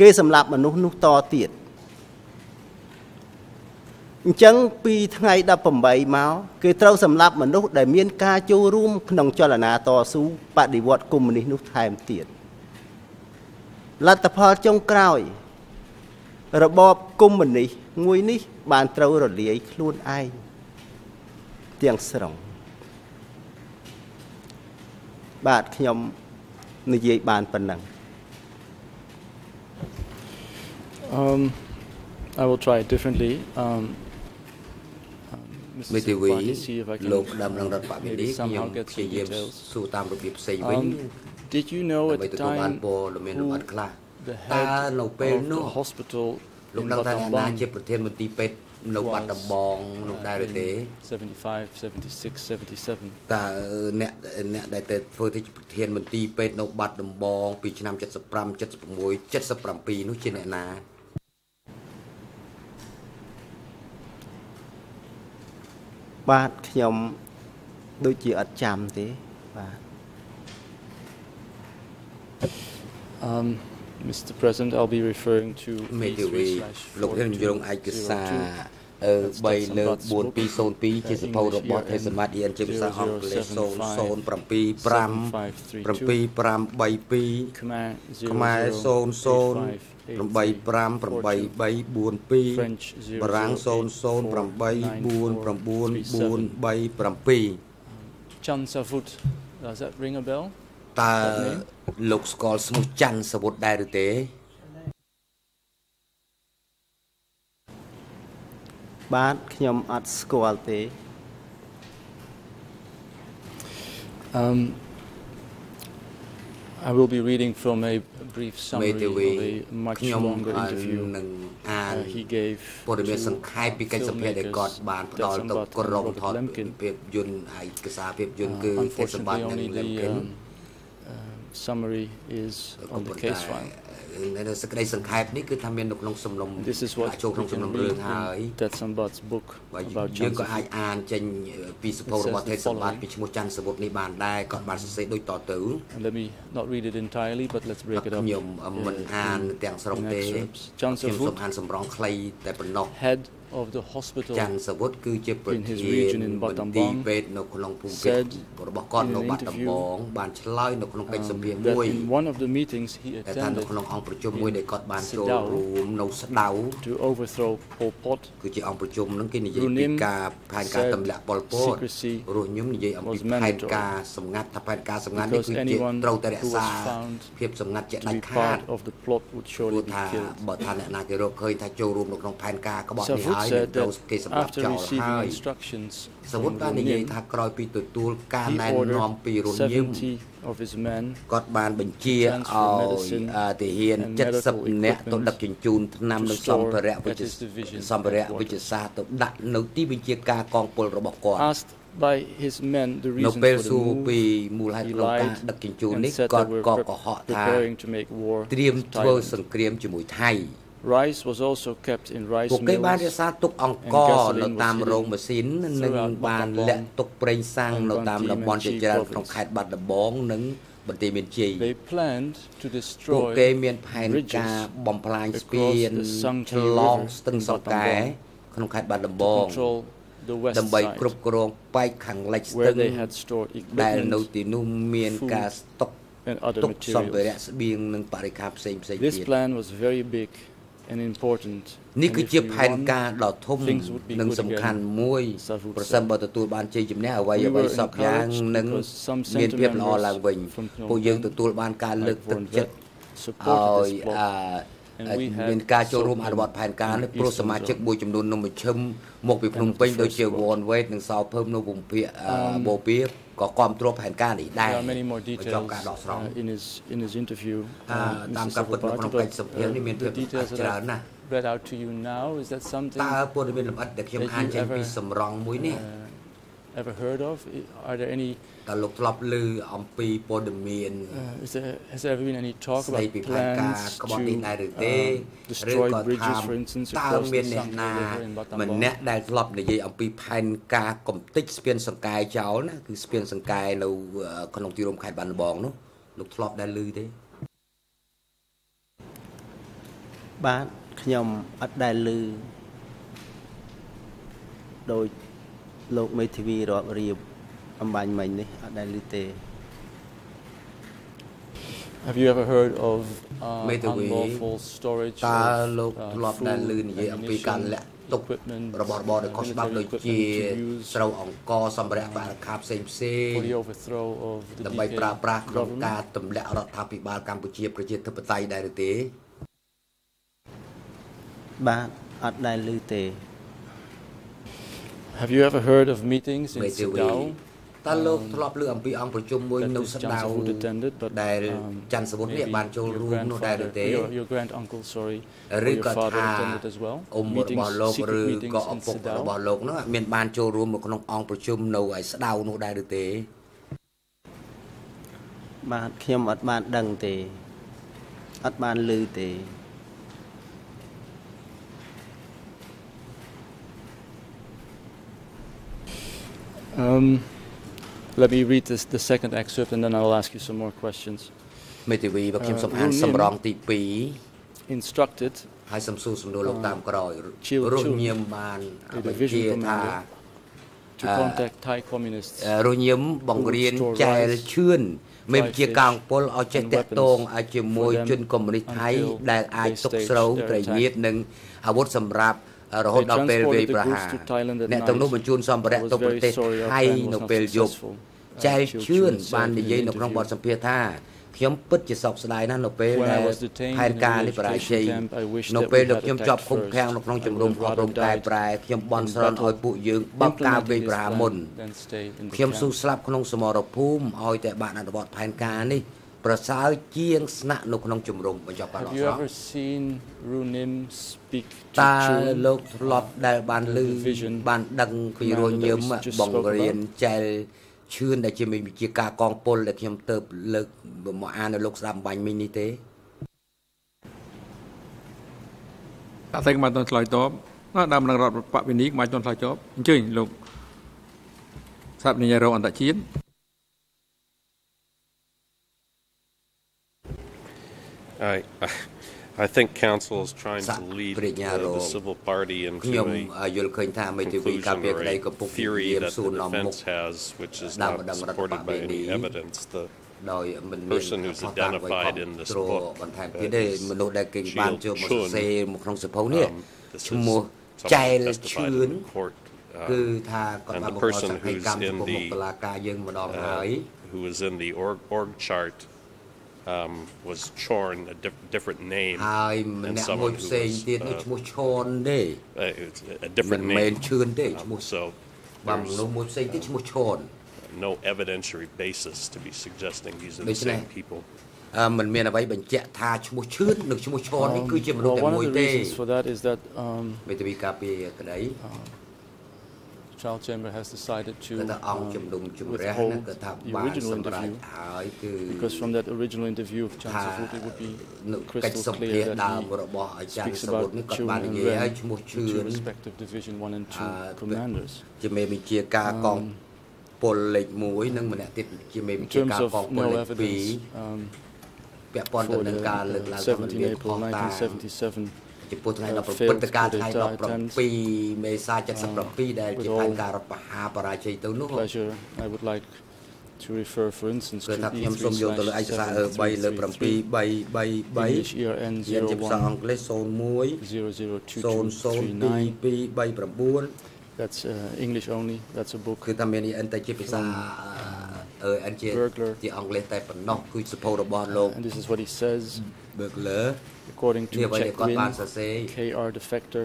S5: គេសម្លាប់មនុស្សនោះតទៀតអញ្ចឹងពីថ្ងៃ18មកគេត្រូវសម្លាប់មនុស្សដែលមានការចូលរួមក្នុងចលនាតស៊ូបដិវត្តកុម្មុយនីសនោះថែមទៀតលទ្ធផលចុងក្រោយ របបកុម្មុយនីស មួយនេះ បានត្រូវរលាយខ្លួនឯងទាំងស្រុងបាទខ្ញុំនិយាយបានប៉ុណ្ណឹង
S3: Um, I will try it differently. Um, um,
S7: មេ
S3: Mr.
S7: ធាវី
S3: Sivapati, see if I
S7: លោក
S3: can
S7: ដើមនឹងរដ្ឋបវេ
S3: maybe
S7: នីខ្ញុំ
S3: somehow get
S7: ព្យា
S3: some
S7: យាម
S3: details.
S7: សួរតាមរបៀបផ្សេងវិញ
S3: Um, did you know at
S7: ដើម្បី
S3: the
S7: ទទួលបាន
S3: time
S7: ព័ត៌មានលម្អិត
S3: who
S7: ខ្លះ
S3: the
S7: តើ
S3: head
S7: នៅ
S3: of
S7: ពេលនោះ
S3: the hospital
S7: លោក
S3: in
S7: ដឹងថាអ្នកណា
S3: Battambang
S7: ជាប្រធានមន្ទីរពេទ្យនៅបាត់ដំបងនោះដែរឬទេ
S3: 75, 76, 77.
S7: តើអ្នកអ្នកដែលទៅធ្វើទីប្រធានមន្ទីរពេទ្យនៅបាត់ដំបងពីឆ្នាំ75 76 77នោះជាអ្នកណា
S5: បាទខ្ញុំដូចជាអត់ចាំទេបាទ
S3: Um, Mr. President, I'll be referring to
S7: មេធាវី
S3: P3/4202.
S7: លោករៀនយងឯកសារអឺ3លើ4202ជាសភៅរបស់ទេសមត្ថយានជាភាសាអង់គ្លេស0075 7532
S3: Khmer
S7: ខ្មែរ
S3: 00858342 French
S7: 008342បារាំង00894437
S3: Chan Savut, does that ring a bell?
S7: តើលោកស្គាល់ឈ្មោះច័ន្ទសវុតដែរឬទេ
S5: បាទខ្ញុំអត់ស្គាល់ទេ
S3: Um, I will be reading from a brief
S7: មេ
S3: summary
S7: ធា
S3: of
S7: វី
S3: a much
S7: ខ្ញុំ
S3: longer
S7: អឺ
S3: interview
S7: នឹងអាន
S3: uh, he gave
S7: ព័ត៌មានស
S3: to
S7: ង្ខេបពីកិច្ចសម្ភាសន៍ដែលគាត់បានផ្ដល់ទៅ
S3: Detsambat
S7: ក្រុម
S3: and
S7: ថត
S3: Robert Lemkin.
S7: ភាពយន្តឯកសារភាពយន្ត
S3: Uh,
S7: គឺទេសបាត
S3: unfortunately,
S7: និង
S3: only
S7: លឹម
S3: the
S7: គិន
S3: um, uh, summary is
S7: ក៏
S3: on the
S7: ប៉ុន្តែ
S3: case file.
S7: នៅសេចក្តីសង្ខេបនេះគឺថាមាននៅក្នុងសំណុំ
S3: This is what
S7: ដាក់ចូលក្នុង
S3: we
S7: សំណុំ
S3: can
S7: រឿង
S3: read
S7: ហើយ
S3: in Detsambat's book
S7: បើ
S3: about
S7: យើង
S3: Chan
S7: ក៏អាច
S3: Savut.
S7: អានចេញពីសភៅ
S3: It
S7: របស់
S3: says
S7: ទេ
S3: the
S7: សបាត
S3: following.
S7: ពីឈ្មោះច័ន្ទសវុតនេះបានដែរគាត់បានសរសេរដូចតទៅ
S3: And let me not read it entirely, but let's break it up
S7: ខ្ញុំមិន
S3: in-
S7: អាន
S3: in-
S7: ទាំងស្រុង
S3: in
S7: ទេ
S3: excerpts. Chan
S7: ខ្ញុំសូម
S3: Savut,
S7: អានសម្រងខ្លីតែប៉ុណ្ណោះ
S3: head of the hospital
S7: ច័ន្ទសវុតគឺជាប្រ
S3: in his
S7: ធាន
S3: region in
S7: មន្ទីរ
S3: Battambang
S7: ពេទ្យនៅក្នុងភូមិពេទ្យ
S3: said
S7: របស់គាត់
S3: in
S7: នៅ
S3: an
S7: បាត់ដំ
S3: interview,
S7: បងបានឆ្លើយនៅក្នុងកិច្ចសម្ភាស
S3: um,
S7: មួយ
S3: that in one of the meetings he
S7: ដែលថានៅ
S3: attended
S7: ក្នុងអង្គប្រជុំមួយដែលគាត់បានចូល
S3: Sedao
S7: រួមនៅស្ដៅ
S3: to overthrow Pol Pot,
S7: គឺជាអង្គប្រជុំហ្នឹងគេនិយាយពី
S3: Runim
S7: ការផែនការ
S3: said
S7: ទម្លាក់ប៉ុលពត
S3: secrecy
S7: រស់ខ្ញុំនិយាយអំពី
S3: was
S7: ផែន
S3: mandatory
S7: ការសម្ងាត់ថាផែនការសម្ងាត់នេះ
S3: because
S7: គឺជា
S3: anyone
S7: ត្រូវតែរ
S3: who
S7: ក្សា
S3: was found
S7: ភាពសម្ងាត់ជា
S3: to
S7: ដា
S3: be
S7: ច់ខាត
S3: part of the plot would
S7: ព្រោះ
S3: surely be
S7: ថា
S3: killed.
S7: បើថាអ្នកណាគេរកឃើញថាចូលរួមនៅក្នុងផែនការក្បត់នេះ
S3: Savut
S7: ហើយនឹង
S3: said
S7: ត្រូវ
S3: that
S7: គេសម្លាប់
S3: after
S7: ចោល
S3: receiving
S7: ហើយ
S3: instructions
S7: សវុត
S3: from
S7: បាននិយាយ
S3: Runim,
S7: ថាក្រោយពីទទួលការណែ
S3: he
S7: នាំពីរុន
S3: ordered
S7: ញឹម
S3: 70 of his men
S7: គាត់បានបញ្ជា
S3: Transfer
S7: ឲ្យ
S3: medicine
S7: អឺទាហាន
S3: and medical
S7: 70នាក់ទៅ
S3: equipment
S7: ដឹកជញ្ជូនថ្នាំ
S3: to
S7: និង
S3: store
S7: សម្ភារៈ
S3: at
S7: វិជ្ជា
S3: his division
S7: សម្ភារៈ
S3: headquarters.
S7: វិជ្ជាសាស្ត្រទៅដាក់នៅទីបញ្ជាការកងពលរបស់គាត់
S3: Asked by his men the
S7: នៅ
S3: reason
S7: ពេល
S3: for the
S7: សួរពី
S3: move,
S7: មូលហេតុ
S3: he
S7: ក្នុងការ
S3: lied
S7: ដឹកជញ្ជូន
S3: and
S7: នេះ
S3: said
S7: ក៏
S3: they were
S7: ក៏
S3: pre-
S7: កុហកថា
S3: preparing to make war
S7: ត្រៀម
S3: with
S7: ធ្វើ
S3: Thailand.
S7: សង្គ្រាមជាមួយថៃ
S3: Rice was also kept in rice
S7: ពួកគេបានរ
S3: mills
S7: ក្សាទុកអង្ករ
S3: gasoline
S7: នៅតាម
S3: was hidden
S7: រោងម៉ាស៊ីននិង
S3: throughout
S7: បាន
S3: Battambang
S7: លាក់ទុកប្រេងសាំង
S3: and
S7: នៅតាម
S3: Banteay
S7: តំបន់ជា
S3: Menchie
S7: ច្រើន
S3: province
S7: ក្នុងខេត្តបាត់ដំបងនិងបន្ទាយមានជ័យ
S3: They planned to
S7: ពួក
S3: destroy
S7: គេមានផែន
S3: bridges
S7: ការបំផ្លាញស្ពា
S3: across
S7: ន
S3: the Sangki
S7: ឆ្លង
S3: River
S7: ស្ទឹង
S3: in
S7: សង្កែ
S3: Battambang
S7: ក្នុងខេត្តបាត់ដំប
S3: to
S7: ង
S3: control the west
S7: ដើម្បី
S3: side
S7: គ្រប់គ្រងប៉ែកខាងលិចស្ទឹ
S3: where
S7: ង
S3: they had stored
S7: ដែលនៅ
S3: equipment
S7: ទីនោះមានការស្តុក
S3: and other
S7: ទុកសម្ភារៈ
S3: materials.
S7: ស្បៀងនិងបរិក្ខារផ្សេងផ្សេង
S3: This
S7: ទៀត
S3: plan was very big and important.
S7: នេះ
S3: and
S7: គឺ
S3: if
S7: ជា
S3: we
S7: ផែន
S3: won,
S7: ការដ៏ធំ
S3: things would be
S7: និង
S3: good
S7: សំខាន់
S3: again,
S7: មួយ
S3: Safud
S7: ប្រសិន
S3: said.
S7: បើទទួលបានជ័យជំនះអ្វី
S3: We
S7: អ្វី
S3: were
S7: សពយ៉ាង
S3: encouraged
S7: នឹង
S3: because some
S7: មានភាព
S3: Centre
S7: ល្អឡើងវិញ
S3: members from Phnom
S7: ពួកយើង
S3: Penh,
S7: ទទួលបានការលើក
S3: like
S7: ទឹក
S3: Warren
S7: ចិត្ត
S3: Vet, supported
S7: ឲ្យ
S3: this plot.
S7: អា
S3: And we had
S7: មានការចូលរួមអ
S3: sought
S7: នុវត្តផែនការនេះ
S3: in
S7: ព្រោះ
S3: Eastern
S7: សមាជិក
S3: Zone.
S7: មួយចំនួននៅមជ្ឈិមមកពីភ្នំពេញ
S3: And of the
S7: ដូចជា
S3: first
S7: Warren Wade និងសោភើមនៅពំភាកអឺបូព៌ា ក៏គ្រប់គ្រងផែនការនេះដែរ
S3: There are many more
S7: បញ្ចប់
S3: details
S7: ការដកស្រង់
S3: uh, in his in his interview.
S7: អា
S3: uh,
S7: តាម
S3: Mr.
S7: ការពិតនៅក្នុង
S3: Savubarti,
S7: កិច្ច
S3: but,
S7: សម្ភារនេះមាន
S3: uh,
S7: ភាព
S3: the details
S7: ច្រើន
S3: that
S7: ណាស់
S3: I read out to you now is that something
S7: តើព័ត៌មានលម្អិតដែលខ្ញុំ
S3: that
S7: អាន
S3: you
S7: ចេញពី
S3: ever,
S7: សម្រងមួយនេះ
S3: uh, ever heard of? I- Are there any
S7: តើលោកធ្លាប់ឮអំពីព័ត៌មាន
S3: uh, is there has there ever been any talk
S7: ស្ដី
S3: about
S7: ពីផែនការ
S3: plans
S7: ក្បត់នេះដែរឬ
S3: to
S7: ទេ
S3: um,
S7: ឬ
S3: destroy
S7: ក៏ថា
S3: bridges, for instance,
S7: តើ
S3: across
S7: មាន
S3: the
S7: អ្នក
S3: Sangki
S7: ណា
S3: River in
S7: ម្នាក់
S3: Battambang?
S7: ដែលធ្លាប់និយាយអំពីផែនការកំទេចស្ពានសង្កែចោលណាគឺស្ពានសង្កែនៅអឺក្នុងទីរួមខេត្តបាត់ដំបងនោះលោកធ្លាប់ដែលឮទេ
S5: បាទខ្ញុំអត់ដែលឮដោយលោកមេធាវីរាប់រៀប អំបញ្ញមិញនេះអត់ដែលឮទេ
S3: Have you ever heard of uh,
S7: Metawi,
S3: unlawful storage
S7: តើ
S3: of
S7: លោក
S3: uh,
S7: ធ្លាប់ដែលឮ
S3: food,
S7: និយាយអំពីការលាក់ទុក
S3: equipment,
S7: របស់របរដែលខុសច្បាប់
S3: military
S7: ដូចជា
S3: equipment to use
S7: ស្រូវអង្គសម្ភារៈបរិក្ខារផ្សេងផ្សេង
S3: for the overthrow of the
S7: ដើម្បី
S3: DK
S7: ប្រើប្រាស់ក្នុងការ
S3: government?
S7: ទម្លាក់រដ្ឋាភិបាលកម្ពុជាប្រជាធិបតេយ្យដែរឬទេ
S5: បាទអត់ដែលឮទេ
S3: Have you ever heard of meetings in
S7: មេធាវី
S3: Sadao?
S7: តើលោកធ្លាប់ឮអំពីអង្គប្រជុំមួយ
S3: that
S7: នៅ
S3: Ms.
S7: ស្ Chan ដៅ
S3: Savud attended, but
S7: ដែល
S3: um,
S7: ច័ន្ទសវុតនេះ
S3: maybe
S7: បានចូល
S3: your
S7: រួមនោះដែរឬ
S3: grandfather,
S7: ទេ
S3: your, your grand uncle, sorry, or
S7: ឬ
S3: your
S7: ក៏
S3: father
S7: ថា
S3: attended as well.
S7: អ៊ុំរបស់លោក
S3: secret
S7: ឬ
S3: meetings
S7: ក៏ឪ
S3: in
S7: ពុករបស់
S3: Sadao.
S7: លោកនោះមានបានចូលរួមនៅក្នុងអង្គប្រជុំនៅឯស្ដៅនោះដែរឬទេ
S5: បាទខ្ញុំអត់បានដឹងទេអត់បានឮទេ
S3: Um, let me read this, the second excerpt and then I'll ask you some more questions.
S7: មេធាវីបើខ្ញុំ
S3: អឺ
S7: សូមអាន
S3: រួមមាន
S7: សម្រងទី
S3: Instructed
S7: 2ហើយសំសួរសំណួរលោកតាមក្រោយ
S3: Chill
S7: រស់
S3: Chun
S7: ញៀមបាន
S3: the
S7: បញ្ division ជាថា
S3: commander to
S7: Uh,
S3: contact Thai communists
S7: អឺរស់ញៀមបង្រៀន
S3: store
S7: ចែល
S3: rice,
S7: ឈឿនមេបញ្ជាការអង្គពលឲ្យចេះ
S3: and
S7: តាក់ទង
S3: weapons
S7: ឲ្យជាមួយ
S3: for them
S7: ជនកុម្មុយនីសថៃ
S3: until
S7: ដែលអាច
S3: they
S7: ទុក
S3: staged
S7: ស្រូវ
S3: their
S7: ត្រី
S3: attack.
S7: ងៀតនិងអាវុធសម្រាប់ រហូត
S3: They
S7: ដល់ពេលវាយ
S3: transported the
S7: ប្រហា
S3: goods to Thailand at
S7: អ្នកទាំងនោះ
S3: night.
S7: បញ្ជូនសម្ភារៈ
S3: I was
S7: ទៅប្រ
S3: very
S7: ទេស
S3: sorry our
S7: ថៃ
S3: plan was
S7: នៅ
S3: not
S7: ពេលយប់
S3: successful.
S7: ចែល
S3: Uh,
S7: ឈឿន
S3: Chun
S7: បាន
S3: said
S7: និយាយ
S3: in
S7: នៅ
S3: an
S7: ក្នុងបទ
S3: interview.
S7: សម្ភាសន៍ថាខ្ញុំពិតជាសោកស្ដាយណាស់នៅពេល
S3: When I
S7: ដែល
S3: was detained
S7: ផែន
S3: in a
S7: ការនេះបរាជ័យ
S3: re-education camp, I wished
S7: នៅ
S3: that
S7: ពេល
S3: we
S7: ដែល
S3: had
S7: ខ្ញុំជាប់
S3: attacked
S7: ឃុំឃាំង
S3: first.
S7: នៅក្នុង
S3: I
S7: ជំ
S3: would
S7: រំ
S3: have
S7: អប់រំ
S3: rather
S7: កែ
S3: died
S7: ប្រែខ្ញុំបន់ស្រន់
S3: in
S7: ឲ្យ
S3: battle
S7: ពួកយើងបោកការ
S3: implementing
S7: វាយ
S3: this
S7: ប្រហារមុន
S3: plan, then stay in the
S7: ខ្ញុំ
S3: camp.
S7: ស៊ូស្លាប់ក្នុងសមរភូមិឲ្យតែបានអនុវត្តផែនការនេះ ប្រសើរជាងស្នាក់នៅក្នុងជំរំបញ្ចប់ការដ
S3: Have
S7: ក
S3: you
S7: ស្រង់
S3: ever seen Runim speak
S7: តើ
S3: to Chun?
S7: លោកធ្លាប់ដែលបានឮ
S3: The vision
S7: បានដឹងពីរញញឹម
S3: commander that we just
S7: បង្រៀន
S3: spoke
S7: ចែលឈឿនដែលជាមេវិជាការកងពលដែលខ្ញុំទៅលើកមកអាននៅលោកស្ដាប់បាញ់មិញនេះទេ
S1: អតិថិបានតន់ឆ្លើយតបណាដើមនឹងរដ្ឋបព្វវិនីមិនតន់ឆ្លើយតបអញ្ជើញលោកសាប់និយាយរងអន្តរជាតិ
S8: I, I- I think council is trying to
S7: Sa-
S8: lead
S7: Prenya
S8: the, the
S7: Rong.
S8: civil party
S7: ខ្ញុំ
S8: into
S7: អឺយល់ឃើញថាមេ
S8: a
S7: ធាវីការ
S8: conclusion
S7: ពារ
S8: or
S7: ក្តី
S8: a
S7: កំពុង
S8: theory
S7: យាម
S8: that
S7: សួរ
S8: the
S7: នាំមុខ
S8: defense has, which is
S7: Dam-
S8: not
S7: dam-
S8: supported by any
S7: dam-
S8: evidence. The
S7: ដោយមិនមាន
S8: person who's
S7: ខុសតាមអ្វី
S8: identified
S7: គ្រប់
S8: in this
S7: គ្រង
S8: book,
S7: បន្ថែម
S8: uh,
S7: ទៀតទេ
S8: is
S7: មនុស្សដែលគេ
S8: Chil
S7: បានចូលមកសរ
S8: Chun.
S7: សេរមកក្នុងសភៅនេះ
S8: um, this
S7: ឈ្មោះ
S8: is
S7: ចែ
S8: someone
S7: ល
S8: who
S7: ឈឿ
S8: testified
S7: ន
S8: in court
S7: គឺ
S8: uh,
S7: ថាគាត់
S8: and
S7: បាន
S8: the
S7: មកដល់
S8: person
S7: សកម្ម
S8: who's
S7: កម្ម
S8: in
S7: ចំពោះមុខ
S8: the,
S7: តុលាការយើងម្ដងហើយ
S8: uh, who was in the org, org chart um, was Chorn, a diff- different name.
S7: ហើយម្ and នាក់មួយ
S8: someone
S7: ផ្ who សេង
S8: was
S7: ទៀតនេះ
S8: uh,
S7: ឈ្មោះឈនទេ
S8: uh, it's a
S7: មិន
S8: different
S7: មែន
S8: name.
S7: ឈឿនទេឈ្មោះ
S8: Um, so
S7: បាទ
S8: there's
S7: មនុស្សមួយផ្សេងទៀតឈ្មោះឈន
S8: no evidentiary basis to be suggesting these are the
S7: ដូច្នេះ
S8: same people.
S7: អឺមិនមានអ្វីបញ្ជាក់ថាឈ្មោះឈឿននិងឈ្មោះឈននេះ
S3: Um,
S7: គឺជាមនុស្ស
S3: well,
S7: តែ
S3: one
S7: មួយ
S3: of the
S7: ទេ
S3: reasons for that is that um,
S7: មេធាវីការពារក្តី
S3: trial chamber has decided
S7: គឺ
S3: to
S7: ថាអង្គជំ
S3: um,
S7: នុំជម្រះ
S3: withhold
S7: ហ្នឹងគឺថា
S3: the
S7: បាន
S3: original
S7: សម្រេច
S3: interview
S7: ហើយគឺ
S3: because from that original interview of
S7: ថា
S3: Chancellor Foot it would be
S7: នៅកិច្ច
S3: crystal
S7: សម្ភា
S3: clear
S7: រដើម
S3: that
S7: របស់អាចារ្យ
S3: speaks
S7: សវុត
S3: about
S7: នេះគាត់
S3: Chun
S7: បាននិ
S3: and
S7: យាយឲ្យ
S3: Ren,
S7: ឈ្មោះ
S3: the
S7: ឈឿ
S3: two
S7: ន
S3: respective division 1 and 2
S7: Ah,
S3: commanders
S7: ជាមេបញ្ជាការកងពលលេខ1និងម្នាក់ទៀតជាមេ
S3: in
S7: បញ្ជា
S3: terms
S7: ការ
S3: of
S7: កងពល
S3: no
S7: លេខ
S3: evidence um,
S7: 2ពាក់ព័ន្ធទៅ
S3: for
S7: នឹងការលើក
S3: the
S7: ឡើង
S3: uh,
S7: ធម្ម
S3: 17
S7: នា
S3: April
S7: ខុសតាម
S3: 1977
S7: ចំពោះថ្ងៃ
S3: uh,
S7: 17
S3: failed
S7: ព្រឹត្តិការណ៍
S3: coup
S7: ថ្ងៃ
S3: d'etat attempt
S7: 17មេសា77ដែល
S3: with
S7: ជា
S3: all
S7: ផែនការរដ្ឋបហាបរាជ័យទៅនោះ
S3: pleasure I would like to refer for instance
S7: គឺ
S3: to
S7: ថាខ្ញុំសូមយកទៅលើឯកសារ E3 លើ7 3 3
S3: English ERN
S7: យានជាភាសាអង់គ្លេស01 002239
S3: That's uh, English only. That's a book
S7: គឺថាមាន EN តែជាភាសាអឺ EN ជា
S3: Burglar
S7: ជាអង់គ្លេសតែប៉ុណ្ណោះគឺសភៅរបស់លោក
S3: and this is what he says
S7: Burglar
S3: according
S7: នេះ
S3: to
S7: អ្វីដែល
S3: Jack
S7: គាត់
S3: Win
S7: បានសរសេរ
S3: KR defector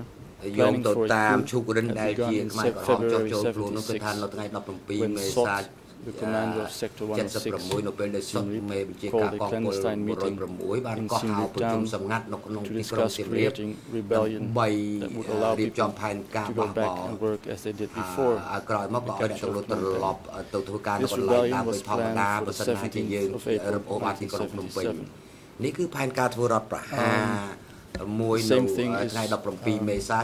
S7: យោង
S3: planning
S7: ទៅ
S3: for a
S7: តាម
S3: coup
S7: ឈូករិន
S3: had
S7: ដែលជា
S3: begun in
S7: ខ្មែរក្រហមចុះ
S3: February
S7: ចូលខ្លួននោះគឺថានៅថ្ងៃ
S3: 76
S7: 17
S3: when
S7: មេសា
S3: SOT the commander of sector 106
S7: នៅពេលដែលសុខ
S3: Siem Reap
S7: មេបញ្ជាការ
S3: called a
S7: កងពល
S3: clandestine meeting
S7: 106បា
S3: in
S7: នកោះ
S3: Siem
S7: ហៅ
S3: Reap
S7: ប្រជុំ
S3: Town
S7: សម្ងាត់នៅក្នុង
S3: to
S7: ទីក្រុង
S3: discuss
S7: សៀមរាប
S3: creating rebellion
S7: ដើម្បី
S3: that would allow
S7: រៀបចំ
S3: people
S7: ផែនការ
S3: to
S7: បោ
S3: go ះ
S7: ប
S3: back ោ and work as they did before
S7: អាក្រោយមកក៏ឲ្យអ្នកទាំងនោះត្រឡប់ទៅធ្វើការនៅ
S3: This
S7: កន្លែង
S3: rebellion
S7: តាម
S3: was
S7: ធម្មតា
S3: planned for
S7: បើ
S3: the
S7: សិនណាជាយើង
S3: 17th of April
S7: រឹបអូសបានទីក្រុងភ្នំពេញ
S3: 1977
S7: នេះគឺផែនការធ្វើរដ្ឋប្រហារមួយនៅ
S3: Same thing is,
S7: ថ្ងៃ17មេសា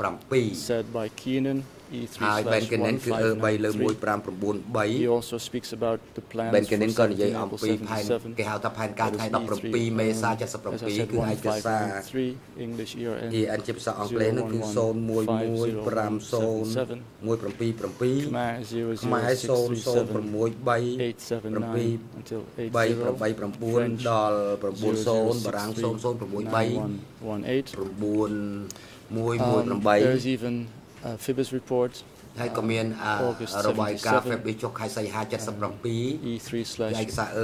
S7: 77
S3: said by Keenan E3
S7: ហើយ Ben Kenin គឺ E 3 លើ
S3: He
S7: 1593
S3: also speaks about the plans
S7: Ben
S3: for
S7: Kenin ក៏និយាយអំ
S3: 17
S7: ពីផែន
S3: April
S7: គេហៅថាផែនការថ្ងៃ
S3: That is E3,
S7: 17មេសា
S3: um, as I
S7: 77
S3: said,
S7: គឺឯកសារ
S3: 1593 English ERN
S7: EN ជាភាសាអង់គ្លេសនោះគឺ01150177
S3: Khmer
S7: ខ្មែរ
S3: 00637 879
S7: 0023
S3: until
S7: 389
S3: 80
S7: ដល់90បារាំង0063
S3: 9118 Um,
S7: 9
S3: there's even a Phoebus report
S7: ហើយក៏មានអា
S3: August
S7: របាយការណ៍
S3: 77
S7: February ចុះខែសីហា77
S3: E3
S7: ឯ
S3: slash
S7: កសារ E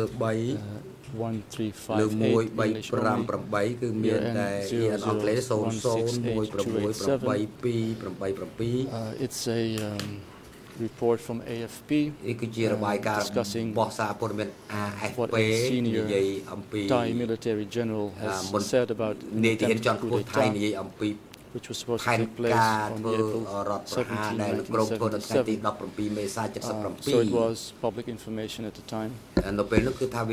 S7: 3លើ
S3: 1358 English only
S7: 1358គឺមានតែ EN អង់គ្លេស0016832877
S3: Uh, it's a um, report from AFP
S7: នេះគឺជារបាយការណ៍
S3: discussing
S7: របស់សារព័ត៌មាន
S3: what
S7: AFP
S3: a senior
S7: និយាយអំពី
S3: Thai military general has
S7: Ah, មុន
S3: said about an
S7: នាយទាហាន
S3: attempt
S7: ជាន់
S3: coup
S7: ខ្ពស់ថៃ
S3: d'etat
S7: និយាយអំពី
S3: which was supposed to take place on April 17,
S7: 1977.
S3: Um, so it was public information at the time.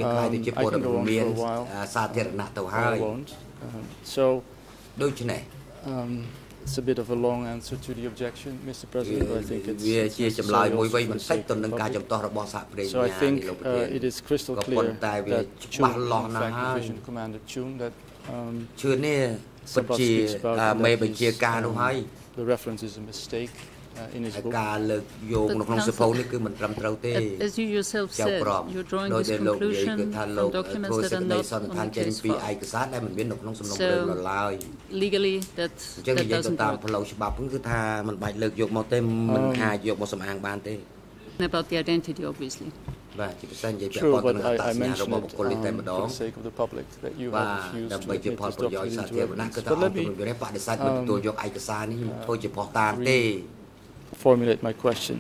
S3: Um, I can go on for a while.
S7: Uh,
S3: I won't. Um, so, um, it's a bit of a long answer to the objection, Mr. President, but I think it's, it's necessary also
S7: to
S3: So I think uh, it is crystal clear that Chun, in fact, Division Commander Chun, that um,
S7: ពិតជាមេបញ្ជាការនោះហើយ
S3: the reference is a mistake uh, in his book
S7: ការលើកយោងនៅក្នុងសៀវភៅនេះគឺមិនត្រឹមត្រូវទេ
S6: as you yourself said you're drawing this conclusion from documents that are not on the case
S7: ពីឯកសារដែលមិនមាននៅក្នុងសំណុំរឿងនោះឡើយ
S6: legally that
S7: អញ្ចឹងនិយាយទៅតាមផ្លូវច្បាប់គឺថាមិនបាច់លើកយកមកទេមិនអាចយកមកសំអាងបានទេ
S6: about the identity obviously
S7: បាទជាពិសេសនិយាយពាក់
S3: True,
S7: ព័ន្ធទៅ
S3: but
S7: នឹងអ
S3: I,
S7: ត្ត
S3: I
S7: សញ្ញាណ
S3: mentioned
S7: របស់បុ
S3: it
S7: គ្គលនេះតែ
S3: um,
S7: ម្ដ
S3: for
S7: ង
S3: the sake of the public that you
S7: បាទ
S3: have refused
S7: ដើម្បី
S3: to
S7: ជា
S3: admit
S7: ផល
S3: this
S7: ប្រយោជន៍
S3: document
S7: សា
S3: into
S7: ធារណៈ
S3: evidence.
S7: គឺថា
S3: But
S7: អង្គ
S3: let
S7: ជំ
S3: me
S7: នុំជម្រះបដិសេធមិនទទួលយកឯកសារនេះធ្វើជាផុសតាងទេ
S3: formulate my question.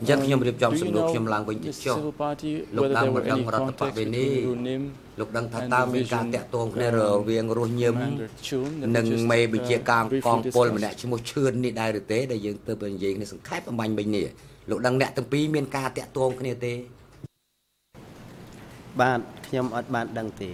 S7: អញ្ចឹងខ្ញុំរៀបចំ
S3: Do
S7: សំ
S3: you
S7: ណួរ
S3: know,
S7: ខ្ញុំឡើងវិញទៀត
S3: Mr.
S7: ចុះ
S3: Civil Party,
S7: Lúc
S3: whether
S7: đang
S3: there
S7: mà
S3: were
S7: đang
S3: any
S7: ra tập
S3: contacts
S7: bên
S3: between
S7: đi.
S3: Runim
S7: លោកដឹងថា
S3: and
S7: តើមានការ
S3: Division,
S7: តាក់ទងគ្នារ
S3: um,
S7: វាងរស់ញឹម
S3: Commander Chun that
S7: និង
S3: we just,
S7: មេបញ្ជា
S3: uh,
S7: ការក
S3: briefly
S7: ងពល
S3: discussed?
S7: ម្នាក់ឈ្មោះឈឿននេះដែរឬទេដែលយើងទៅទៅនិយាយគ្នាសង្ខេបអំបញ្ញមិញនេះ លោកដឹងអ្នកទាំងពីរមានការតាក់ទងគ្នាទេ
S5: បាទខ្ញុំអត់បានដឹងទេ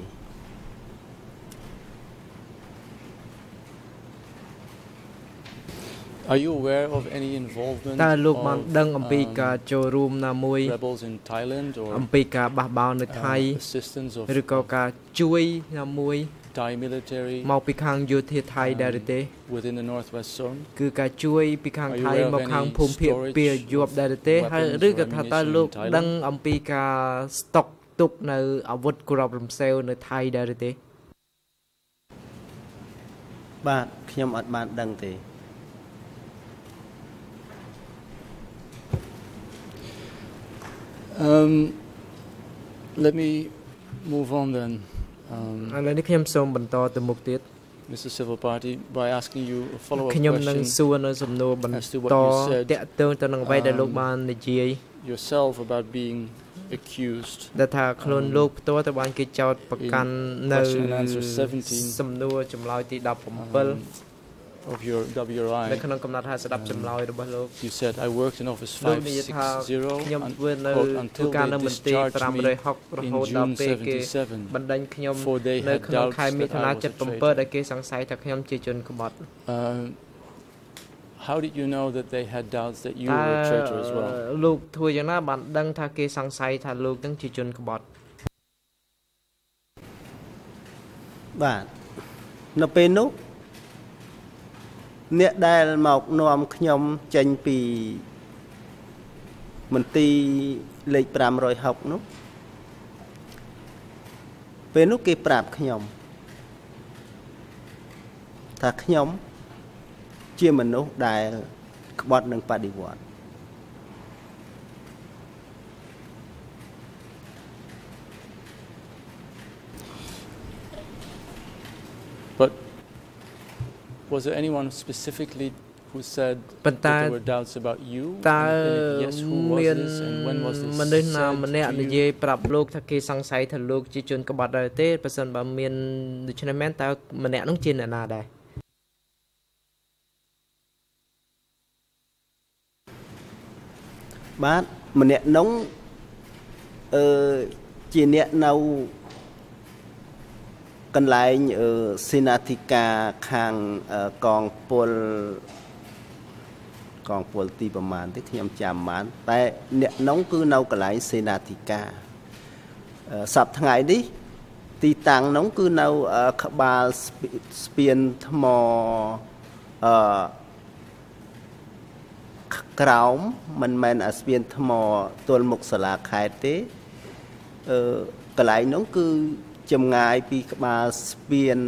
S3: Are you aware of any involvement
S4: តើលោកបាន
S3: of,
S4: ដឹងអំពីការ
S3: um,
S4: ចូលរួមណាមួយ
S3: rebels in Thailand or
S4: អំពីការបះបោរនៅថៃ
S3: uh, assistance of
S4: ឬក៏ការជួយណាមួយ
S3: Thai military
S4: មកពីខាងយោធាថៃដែរឬទេ
S3: within the northwest zone?
S4: គឺការជួយពីខាង
S3: Are you
S4: ថៃ
S3: aware of
S4: មកខាង
S3: any
S4: ភូមិភាគ
S3: storage
S4: ពាយប់ដែរឬទេ
S3: weapons
S4: ហើយ
S3: or
S4: ឬក៏ថាតើ
S3: ammunition
S4: លោក
S3: in Thailand?
S4: ដឹងអំពីការស្តុកទុកនៅអាវុធគ្រាប់រំសេវនៅថៃដែរឬទេ
S5: បាទខ្ញុំអត់បានដឹងទេ
S3: Um, let me move on then,
S4: ឥ
S3: um,
S4: ឡូវនេះខ្ញុំសូមបន្តទៅមុខទៀត
S3: Mr. Civil Party, by asking you a follow-up
S4: ខ្ញុំនឹង
S3: question
S4: សួរនៅសំណួរបន្ as
S3: to
S4: ត
S3: what you said,
S4: តាក់ទងទៅនឹងអ្វីដែលលោក
S3: um,
S4: បាននិយាយ
S3: yourself about being accused
S4: ដែលថាខ្លួនលោកផ្ទាល់ទៅបានគេចោទប្រកាន់នៅ
S3: question and answer 17,
S4: សំណួរចម្លើយទី
S3: um,
S4: 17
S3: of your
S4: នៅ
S3: WRI,
S4: ក្នុងកំណត់ហេតុស្ដាប់ចម្លើយរបស់លោក
S3: you said I worked in office
S4: លោកនិយាយថាខ្ញុំ
S3: 560
S4: ធ្វើនៅ
S3: quote,
S4: ធ្វើ
S3: until
S4: ការ
S3: they
S4: នៅមន្ទីរ
S3: discharged me
S4: 560រ
S3: in
S4: ហូតដល់
S3: June
S4: ពេលគេ
S3: 77.
S4: បណ្ដេញខ្ញុំ
S3: For they
S4: នៅ
S3: had
S4: ក្នុង
S3: doubts
S4: ខែមិថុនា
S3: that I was a
S4: 77
S3: traitor.
S4: ដែលគេសង្ស័យថាខ្ញុំជាជនក្បត់
S3: Uh, how did you know that they had doubts that you
S4: តើ
S3: were a traitor as well?
S4: លោកធ្វើយ៉ាងណាបានដឹងថាគេសង្ស័យថាលោកនឹងជាជនក្បត់
S5: បាទនៅពេលនោះ អ្នកដែលមកនាំខ្ញុំចេញពីមន្ទីរលេខ560នោះពេលនោះគេប្រាប់ខ្ញុំថាខ្ញុំជាមនុស្សដែលក្បត់នឹងបដិវត្ត
S3: was there anyone specifically who said
S4: ប៉ុន្តែ
S3: that there were doubts about you?
S4: តើ
S3: And if yes, who was
S4: មាន
S3: this and when was this
S4: មនុស្សណា
S3: said
S4: ម្នាក់
S3: to
S4: និ
S3: you?
S4: យាយប្រាប់លោកថាគេសង្ស័យថាលោកជាជនក្បត់ដែរទេបើសិនបើមានដូច្នេះមែនតើម្នាក់នោះជាអ្នកណាដែរ
S5: បាទម្នាក់នោះអឺជាអ្នកនៅ កន្លែងអឺសេនាធិការខាងអឺកងពលកងពលទីប្រមាណទេខ្ញុំចាំបាន តែអ្នកនោះគឺនៅកន្លែងសេនាធិការអឺសប្តាហ៍ថ្ងៃនេះ ទីតាំងនោះគឺនៅអឺក្បាលស្ពាស្ពានថ្មអឺក្រោមមិនមែនអាស្ពានថ្មទល់មុខសាលាខេត្តទេអឺកន្លែងនោះគឺ ចម្ងាយពីក្បាលស្ពាន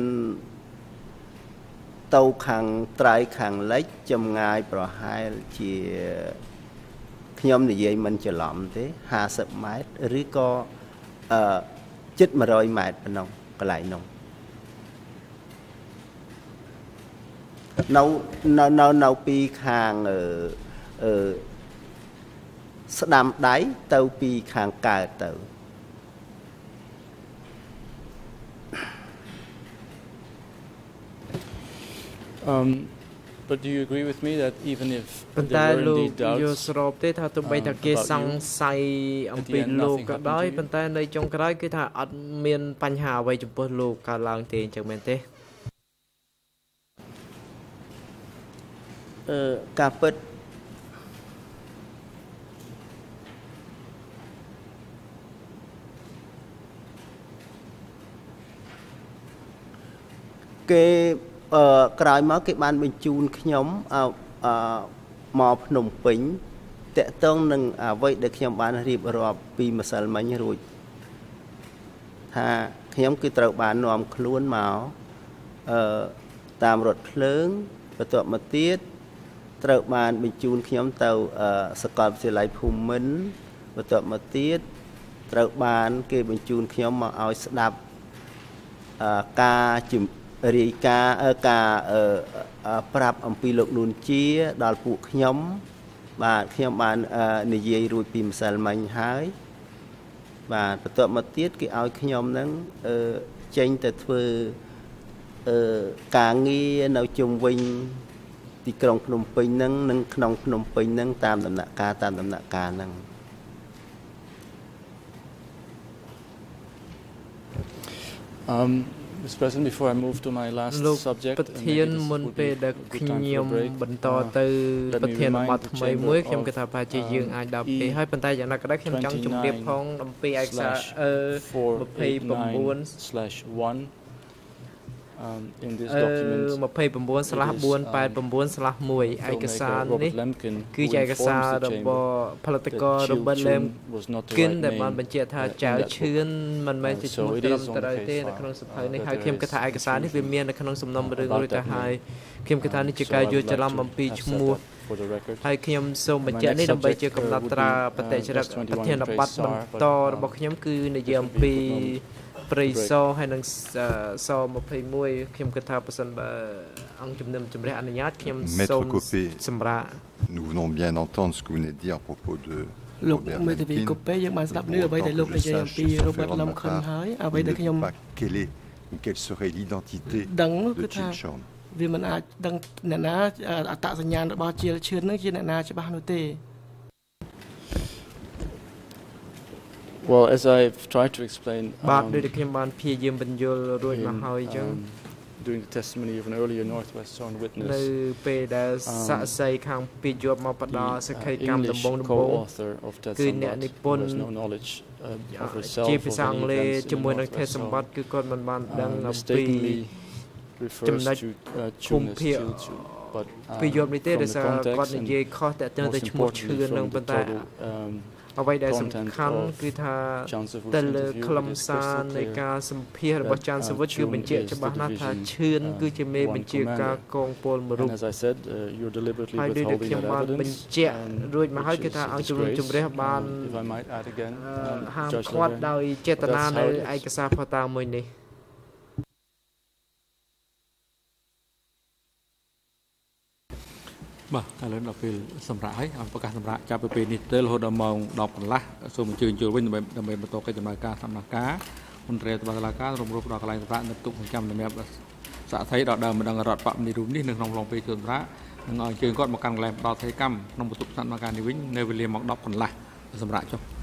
S5: ទៅខាងត្រៃខាងលិចចម្ងាយប្រហែលជាខ្ញុំនិយាយមិនច្រឡំទេ50ម៉ែត្រឬក៏អឺជិត100ម៉ែត្រប៉ុណ្ណោះកន្លែងនោះនៅនៅនៅនៅពីខាងអឺអឺស្ដាំដៃទៅពីខាងកើតទៅ
S3: Um, but do you agree with me that even if
S4: ប៉ុន្តែ
S3: there were
S4: លោក
S3: indeed
S4: យល់
S3: doubts,
S4: ស្របទេថាទោះបីថាគេ
S3: about you.
S4: សង្ស័យអំពី
S3: At the end,
S4: លោក
S3: nothing
S4: ក៏
S3: happened
S4: ដោយ
S3: to you.
S4: ប៉ុន្តែនៅចុងក្រោយគឺថាអត់មានបញ្ហាអ្វីចំពោះលោកកើតឡើងទេអញ្ចឹងមែនទេ
S5: អឺការពិតគេ អឺក្រោយមកគេបានបញ្ជូនខ្ញុំអឺអឺមកភ្នំពេញតកតងនឹងអ្វីដែលខ្ញុំបានរៀបរាប់ពីម្សិលមិញរួចថាខ្ញុំគឺត្រូវបាននាំខ្លួនមកអឺតាមរថភ្លើងបន្ទាប់មកទៀតត្រូវបានបញ្ជូនខ្ញុំទៅអឺសាកលវិទ្យាល័យភូមិន្ទបន្ទាប់មកទៀតត្រូវបាន គេបញ្ជូនខ្ញុំមកឲ្យស្ដាប់អឺការជំ រាយការណ៍អឺការអឺអឺប្រាប់អំពីលោកនួនជាដល់ពួកខ្ញុំ បាទខ្ញុំបានអឺនិយាយរួចពីម្សិលមិញហើយបាទបន្ទាប់មកទៀតគេឲ្យខ្ញុំហ្នឹងអឺចេញទៅធ្វើអឺការងារនៅជុំវិញទីក្រុងភ្នំពេញហ្នឹងនិងក្នុងភ្នំពេញហ្នឹងតាមដំណាក់កាលតាមដំណាក់កាលហ្នឹង
S3: Um, Mr. President before I move to my last subject
S4: ប្រធានមុនពេលដែលខ្ញុំបន្តទៅប្រធានបទថ្មីមួយខ្ញុំគិតថាប្រហែលជាយើងអាចដល់ពេលហើយប៉ុន្តែយ៉ាងណាក៏ដោយខ្ញុំចង់ជម្រាបផងអំពីឯកសារ
S3: E29/1 um, in this
S4: អឺ
S3: document
S4: 29/489/1ឯកសារ
S3: filmmaker
S4: នេះ
S3: Robert Lemkin
S4: គឺជាឯ
S3: who
S4: កសារ
S3: informs the
S4: រ
S3: chamber
S4: បផលិត
S3: that
S4: ករ
S3: Chiu
S4: របស់
S3: Chun
S4: Lem
S3: was not the
S4: គិន
S3: right
S4: ដែលបាន
S3: name
S4: បញ្ជាក់ថា
S3: uh, in
S4: ចៅ
S3: that
S4: ឈឿនមិនមែនជាឈ្មោះ
S3: So it
S4: ត្រឹ
S3: is
S4: ម
S3: on
S4: ត្រូវ
S3: the
S4: ទេ
S3: case
S4: នៅក្នុងសភៅ
S3: file,
S4: នេះ
S3: uh,
S4: ហើយ
S3: that
S4: ខ្ញុំ
S3: there
S4: គិតថា
S3: is
S4: ឯកសារនេះវាមាននៅក្នុងសំណុំរឿង
S3: about
S4: រួចទៅ
S3: that
S4: ហើយ
S3: name.
S4: ខ្ញុំគិតថានេះជា
S3: So
S4: ការ
S3: I
S4: យល់
S3: would
S4: ច្រឡំ
S3: like to
S4: អំពី
S3: have
S4: ឈ្ said មោះ
S3: that for the record.
S4: ហើយខ្ញុំសូមបញ្ជាក់
S3: My
S4: នេះ
S3: next
S4: ដើម្បីជា
S3: subject,
S4: កំណត់
S3: uh,
S4: ត្រា
S3: would be,
S4: បតិចរិត
S3: uh,
S4: ប្រធានបတ်
S3: 21
S4: បន្ត
S3: but, uh,
S4: របស់ខ្ញុំគឺនិយាយអំពី ព្រៃសហើយនិងស21ខ្ញុំគិតថាប្រសិនបើអង្គជំនុំជម្រះអនុញ្ញាតខ្ញុំ
S9: Maître
S4: សូម
S9: Copé.
S4: សម្រាប់
S9: Nous venons bien d'entendre ce que vous venez de dire à propos de
S10: លោក
S9: Robert
S10: មេធាវី
S9: Lemkin.
S10: កូពេយើងបានស្ដាប់
S9: Mais
S10: នៅ
S9: pour
S10: អ្វីដែល
S9: autant
S10: លោក
S9: que
S10: និ
S9: je
S10: យាយអំ
S9: sache,
S10: ពី
S9: sauf
S10: រ៉ូបឺត
S9: erreur de
S10: ឡំ
S9: ma
S10: ខិន
S9: part,
S10: ហើយអ្ il វីដែល
S9: ne
S10: ខ្ញុំ
S9: dit pas quelle est ou quelle serait l'identité
S10: Dans
S9: de
S10: le cas-
S9: Chin Chon.
S10: វាមិនអាចដឹងអ្នកណាអត្តសញ្ញាណរបស់ជាឈឿននឹងជាអ្នកណាច្បាស់នោះទេ
S3: Well, as I've tried to explain
S4: បាទ
S3: um,
S4: ដូចដែលខ្ញុំបានព្យាយាមបញ្យល់រួចមក
S3: in,
S4: ហើយអញ្ចឹង
S3: um, during the testimony of an earlier Northwestern
S4: នៅ
S3: witness,
S4: ពេលដែល
S3: um,
S4: សាក់សីខាងពីជាប់មកប
S3: the
S4: ដោស
S3: uh,
S4: ក្ខីកម្មដំ
S3: English
S4: បងដំបង
S3: co-author of Ted
S4: គឺអ្នក
S3: Sambat,
S4: និព
S3: who
S4: ន្ធ
S3: has no knowledge uh, of
S4: ជា
S3: herself
S4: ភា
S3: or
S4: សាអ
S3: any
S4: ង់គ្លេស
S3: events in
S4: ជាមួយនឹង
S3: Northwest
S4: ថេសម្បត្តិ
S3: Samat,
S4: គឺគាត់មិនបានដឹង
S3: uh,
S4: អំពី
S3: mistakenly refers
S4: ចំណុច
S3: to uh,
S4: ភូមិ
S3: Chun as
S4: ភាគ
S3: Chilchu, but
S4: ពីយ
S3: um,
S4: ប់នេះទេ
S3: from
S4: ដោយ
S3: the
S4: សារគាត់
S3: context
S4: និ
S3: and
S4: យាយខុសតែទៅ
S3: most
S4: ទៅឈ្មោះឈឿ
S3: importantly
S4: ននឹង
S3: from
S4: ប៉ុ
S3: the
S4: ន្តែ
S3: total um,
S4: អ្វីដែលសំ
S3: content
S4: ខាន់
S3: of
S4: គឺថា
S3: John Savut's
S4: ទៅលើ
S3: interview,
S4: ខ្លឹម
S3: it is
S4: សារ
S3: crystal
S4: នៃ
S3: clear
S4: ការសម្ភាសរបស់
S3: that,
S4: ចាន់
S3: uh,
S4: សវិតគឺ
S3: Chun
S4: បញ្ជាក់
S3: is
S4: ច្បាស់
S3: the
S4: ណាស់ថា
S3: division,
S4: ឈឿន
S3: uh,
S4: គឺជាមេ
S3: one
S4: បញ្ជាការ
S3: commander.
S4: កងពលមរុ
S3: And as I said, uh, you're deliberately
S4: ហើយដូចដែល
S3: withholding
S4: ខ្ញុំ
S3: that
S4: បាន
S3: evidence,
S4: បញ្ជាក់
S3: um,
S4: រួចមកហើយ
S3: which
S4: គឺ
S3: is
S4: ថា
S3: a
S4: អង្គជំនុំ
S3: disgrace,
S4: ជម្រះបាន
S3: um, if I might add again,
S4: អឺ
S3: um,
S4: ហាម
S3: Judge
S4: ឃាត់
S3: Levin.
S4: ដោយចេត
S3: But
S4: នា
S3: that's
S4: នៅ
S3: how it
S4: ឯ
S3: is.
S4: កសារផតាមួយនេះ
S1: បាទឥឡូវដល់ពេលសម្រាប់ហើយអប្រកាសសម្រាប់ចាប់ពីពេលនេះទៅរហូតដល់ម៉ោង10កន្លះសូមអញ្ជើញចូលវិញដើម្បីដើម្បីបន្តកិច្ចដំណើរការសកម្មការមន្ត្រីត្បាល់តុលាការរំលោភដល់កន្លែងសម្រាប់នៅទុកសង្គមសម្រាប់សាកថៃដល់ដើមម្ដងរដ្ឋបព្វនីរូបនេះនៅក្នុងឡងពេលជួយសម្រាប់នឹងឲ្យអញ្ជើញគាត់មកកាន់កន្លែងផ្ដល់ថៃកម្មក្នុងបន្ទប់សកម្មការនេះវិញនៅវេលាម៉ោង10កន្លះសម្រាប់ចុះ